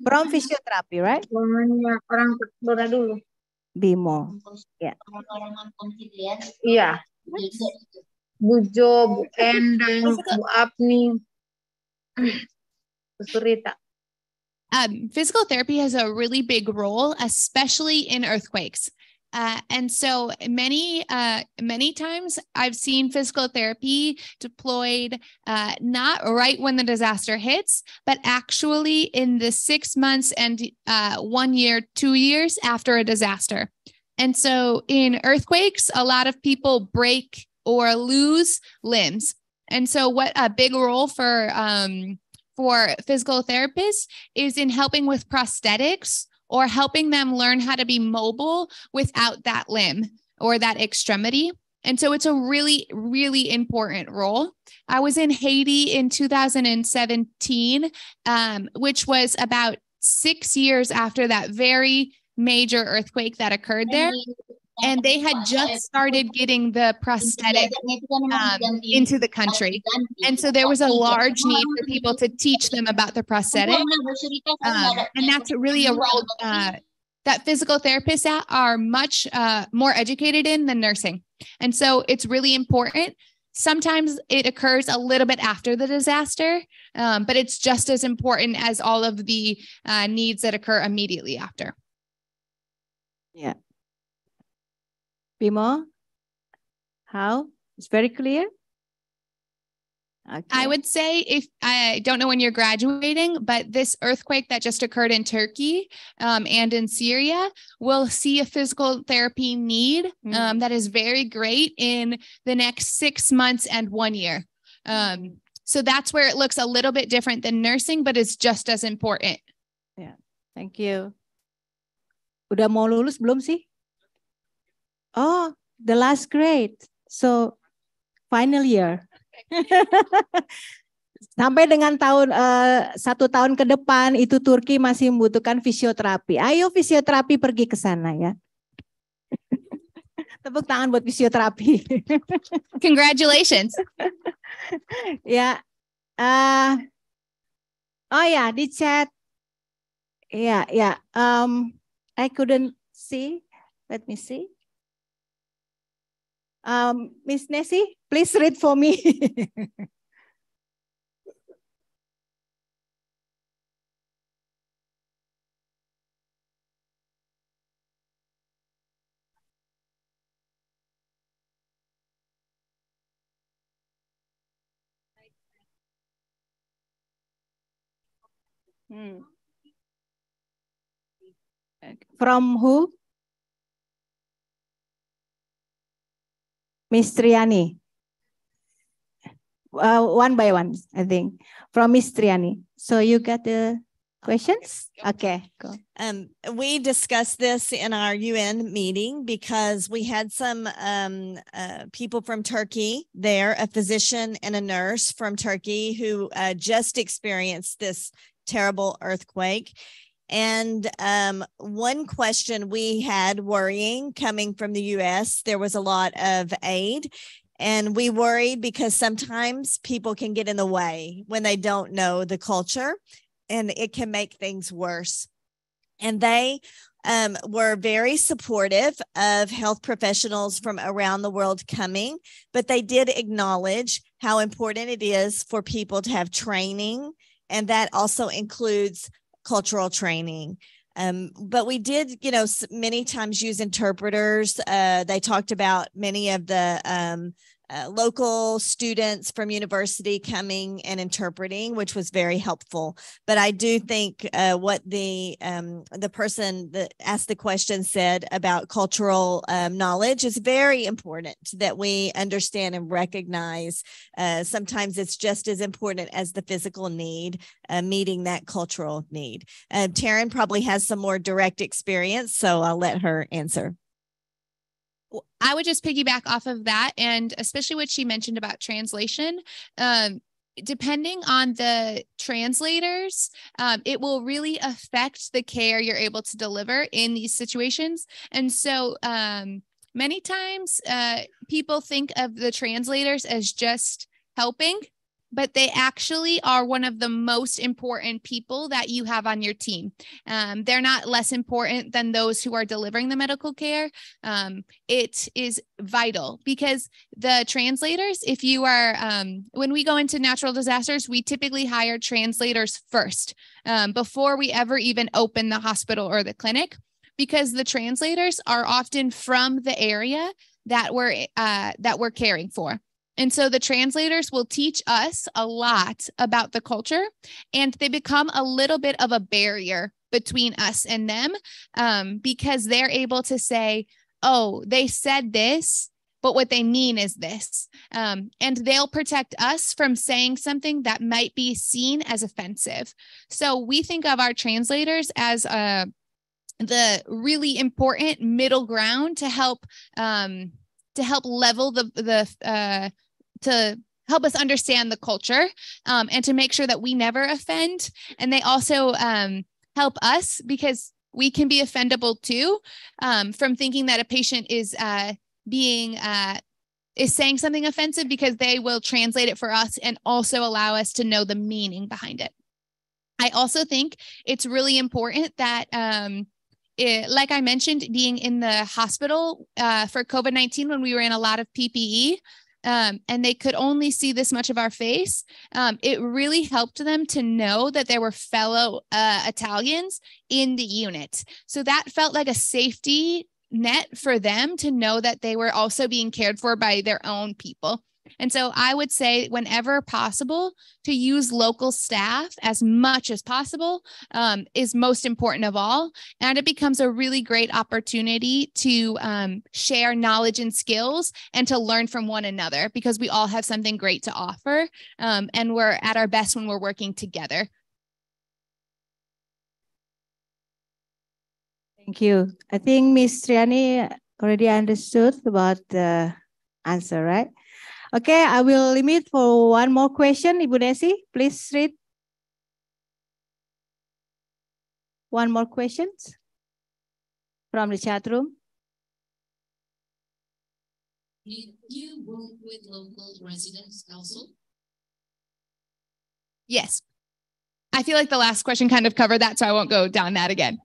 From physiotherapy, right? Orang Bora dulu. Bimo. Ya. Iya. Bu Jo, Bu Endang, Bu Apni, Bu Surita. Um, physical therapy has a really big role, especially in earthquakes. Uh, and so many, uh, many times I've seen physical therapy deployed uh, not right when the disaster hits, but actually in the six months and uh, one year, two years after a disaster. And so in earthquakes, a lot of people break or lose limbs. And so, what a big role for um, for physical therapists is in helping with prosthetics or helping them learn how to be mobile without that limb or that extremity. And so it's a really, really important role. I was in Haiti in 2017, um, which was about six years after that very major earthquake that occurred there. And they had just started getting the prosthetic um, into the country. And so there was a large need for people to teach them about the prosthetic. Um, and that's really a role uh, that physical therapists are much uh, more educated in than nursing. And so it's really important. Sometimes it occurs a little bit after the disaster, um, but it's just as important as all of the uh, needs that occur immediately after. Yeah. Bimo, how? It's very clear. I would say if I don't know when you're graduating, but this earthquake that just occurred in Turkey um, and in Syria will see a physical therapy need um, that is very great in the next six months and one year. Um, so that's where it looks a little bit different than nursing, but it's just as important. Yeah. thank you. Udah mau lulus belum sih? Oh, the last grade. So, final year. Sampai dengan tahun eh, satu tahun ke depan itu Turki masih membutuhkan fisioterapi. Ayo fisioterapi pergi ke sana ya. Tepuk tangan buat fisioterapi. Congratulations. ya. eh, oh ya, di chat. Ya, ya. Um, I couldn't see. Let me see. Um, Miss Nesi, please read for me. Hmm. From who? Miss Triani. Uh, one by one, I think. From Miss Triani. So you got the questions? Okay, go. Um, we discussed this in our UN meeting because we had some um, uh, people from Turkey there, a physician and a nurse from Turkey who uh, just experienced this terrible earthquake. And um, one question we had worrying coming from the US, there was a lot of aid. And we worried because sometimes people can get in the way when they don't know the culture and it can make things worse. And they um, were very supportive of health professionals from around the world coming, but they did acknowledge how important it is for people to have training. And that also includes cultural training. Um, but we did, you know, many times use interpreters. Uh, they talked about many of the um, uh, local students from university coming and interpreting, which was very helpful. But I do think uh, what the um, the person that asked the question said about cultural um, knowledge is very important that we understand and recognize. Uh, sometimes it's just as important as the physical need, uh, meeting that cultural need. Uh, Taryn probably has some more direct experience, so I'll let her answer. I would just piggyback off of that, and especially what she mentioned about translation. Um, depending on the translators, um, it will really affect the care you're able to deliver in these situations. And so, um, many times, uh, people think of the translators as just helping but they actually are one of the most important people that you have on your team. Um, they're not less important than those who are delivering the medical care. Um, it is vital because the translators, if you are, um, when we go into natural disasters, we typically hire translators first um, before we ever even open the hospital or the clinic because the translators are often from the area that we're uh, that we're caring for. And so the translators will teach us a lot about the culture, and they become a little bit of a barrier between us and them um, because they're able to say, oh, they said this, but what they mean is this. Um, and they'll protect us from saying something that might be seen as offensive. So we think of our translators as uh, the really important middle ground to help um, to help level the the uh, to help us understand the culture um, and to make sure that we never offend. And they also um, help us because we can be offendable too um, from thinking that a patient is uh, being uh, is saying something offensive because they will translate it for us and also allow us to know the meaning behind it. I also think it's really important that um, it, like I mentioned, being in the hospital uh, for COVID 19 when we were in a lot of PPE, um, and they could only see this much of our face, um, it really helped them to know that there were fellow uh, Italians in the unit. So that felt like a safety net for them to know that they were also being cared for by their own people. And so I would say, whenever possible, to use local staff as much as possible um, is most important of all. And it becomes a really great opportunity to um, share knowledge and skills and to learn from one another because we all have something great to offer. Um, and we're at our best when we're working together. Thank you. I think Ms. Triani already understood about the answer, right? Okay, I will limit for one more question. Ibu Desi, please read. One more questions from the chat room. Did you work with local residents council? Yes. I feel like the last question kind of covered that, so I won't go down that again.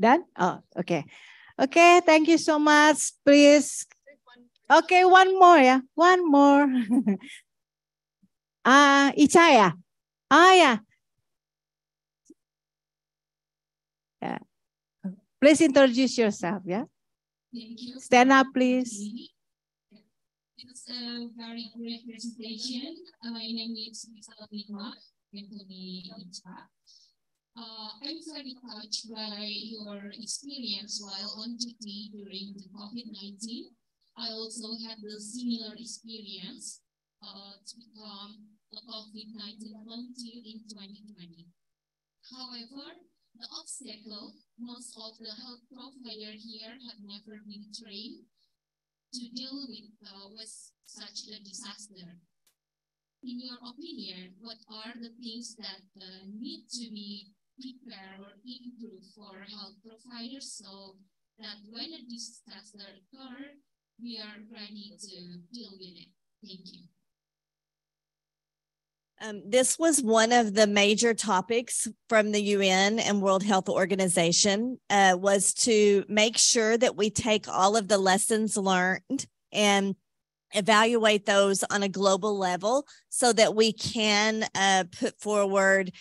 Done? Oh, okay. Okay, thank you so much. Please. Okay, one more yeah. One more. Ah, uh, Ichaya. Ah, yeah. Yeah. Please introduce yourself, yeah? Thank you. Stand up, please. It's a very great presentation. Uh, my name is Lisa Lima, Incha. Uh, I'm very touched by your experience while on duty during the COVID-19. I also had the similar experience uh, to become a COVID-19 volunteer in 2020. However, the obstacle most of the health provider here had never been trained to deal with uh, was such a disaster. In your opinion, what are the things that uh, need to be prepared or improve for health providers so that when a disaster occurs, we are ready to deal with it? Thank you. Um, this was one of the major topics from the UN and World Health Organization uh, was to make sure that we take all of the lessons learned and evaluate those on a global level so that we can uh, put forward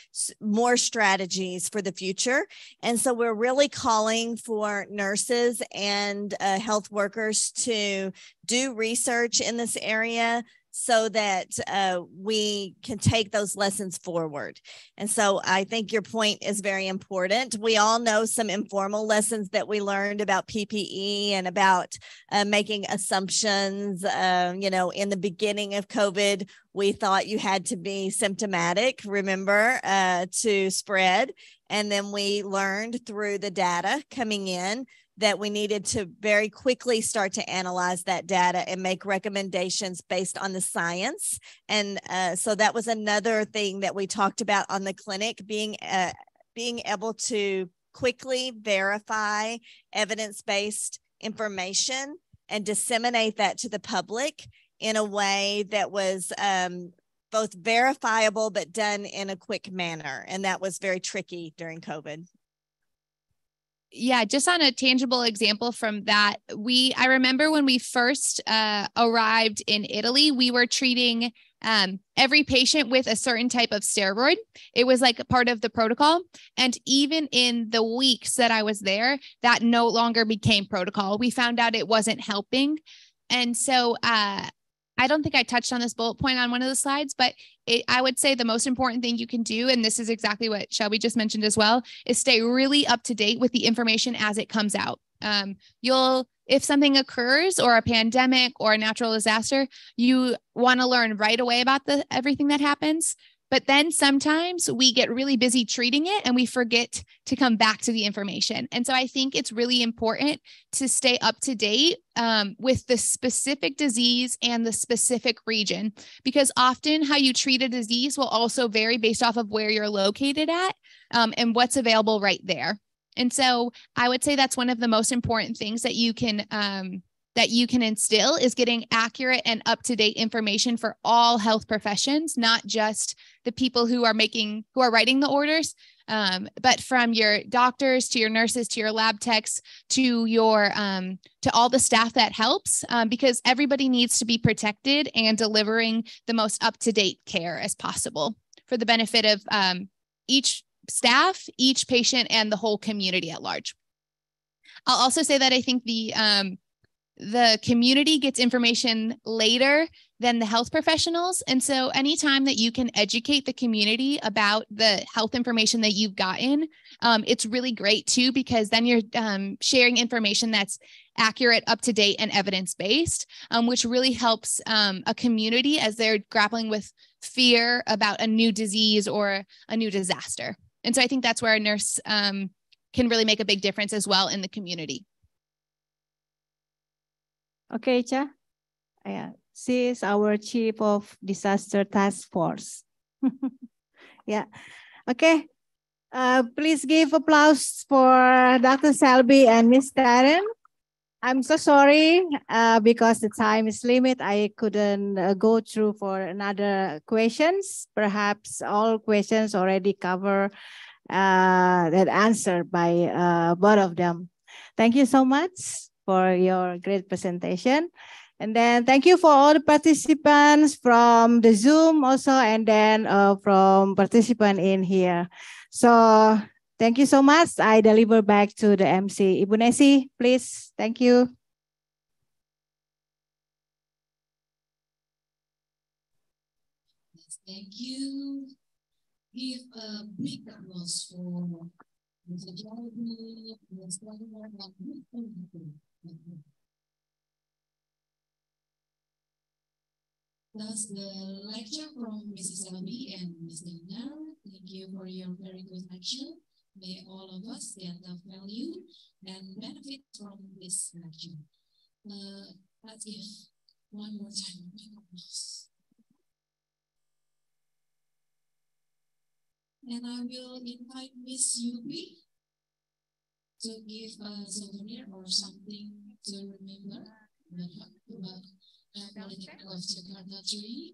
more strategies for the future. And so we're really calling for nurses and uh, health workers to do research in this area so that uh, we can take those lessons forward. And so I think your point is very important. We all know some informal lessons that we learned about PPE and about uh, making assumptions. Uh, you know, in the beginning of COVID, we thought you had to be symptomatic, remember, uh, to spread. And then we learned through the data coming in that we needed to very quickly start to analyze that data and make recommendations based on the science. And uh, so that was another thing that we talked about on the clinic being uh, being able to quickly verify evidence-based information and disseminate that to the public in a way that was um, both verifiable but done in a quick manner. And that was very tricky during COVID yeah, just on a tangible example from that, we I remember when we first uh, arrived in Italy, we were treating um, every patient with a certain type of steroid. It was like part of the protocol, and even in the weeks that I was there, that no longer became protocol. We found out it wasn't helping, and so uh, I don't think I touched on this bullet point on one of the slides, but it, I would say the most important thing you can do, and this is exactly what Shelby just mentioned as well, is stay really up to date with the information as it comes out. Um, you'll, if something occurs or a pandemic or a natural disaster, you want to learn right away about the everything that happens. But then sometimes we get really busy treating it and we forget to come back to the information. And so I think it's really important to stay up to date um, with the specific disease and the specific region, because often how you treat a disease will also vary based off of where you're located at um, and what's available right there. And so I would say that's one of the most important things that you can um, that you can instill is getting accurate and up to date information for all health professions, not just the people who are making, who are writing the orders, um, but from your doctors to your nurses to your lab techs to your um, to all the staff that helps um, because everybody needs to be protected and delivering the most up to date care as possible for the benefit of um, each staff, each patient, and the whole community at large. I'll also say that I think the um, the community gets information later than the health professionals. And so, anytime that you can educate the community about the health information that you've gotten, um, it's really great too, because then you're um, sharing information that's accurate, up to date, and evidence based, um, which really helps um, a community as they're grappling with fear about a new disease or a new disaster. And so, I think that's where a nurse um, can really make a big difference as well in the community. Okay, Cha. Yeah, she is our chief of disaster task force. yeah. Okay. Uh, please give applause for Dr. Shelby and Miss Taryn. I'm so sorry uh, because the time is limit. I couldn't uh, go through for another questions. Perhaps all questions already cover uh, that answer by uh, both of them. Thank you so much for your great presentation. And then thank you for all the participants from the Zoom also, and then uh, from participant in here. So thank you so much. I deliver back to the MC. Ibu Nesi, please. Thank you. Thank you. Give a big applause for Mr. Jordan, Mr. That's the lecture from Mrs. Elby and Mr. Nar. Thank you for your very good lecture. May all of us get the value and benefit from this lecture. Uh, let's give one more time. And I will invite Miss Yubi to give a souvenir or something to remember about, about uh, Polytechnic of Jakarta tree.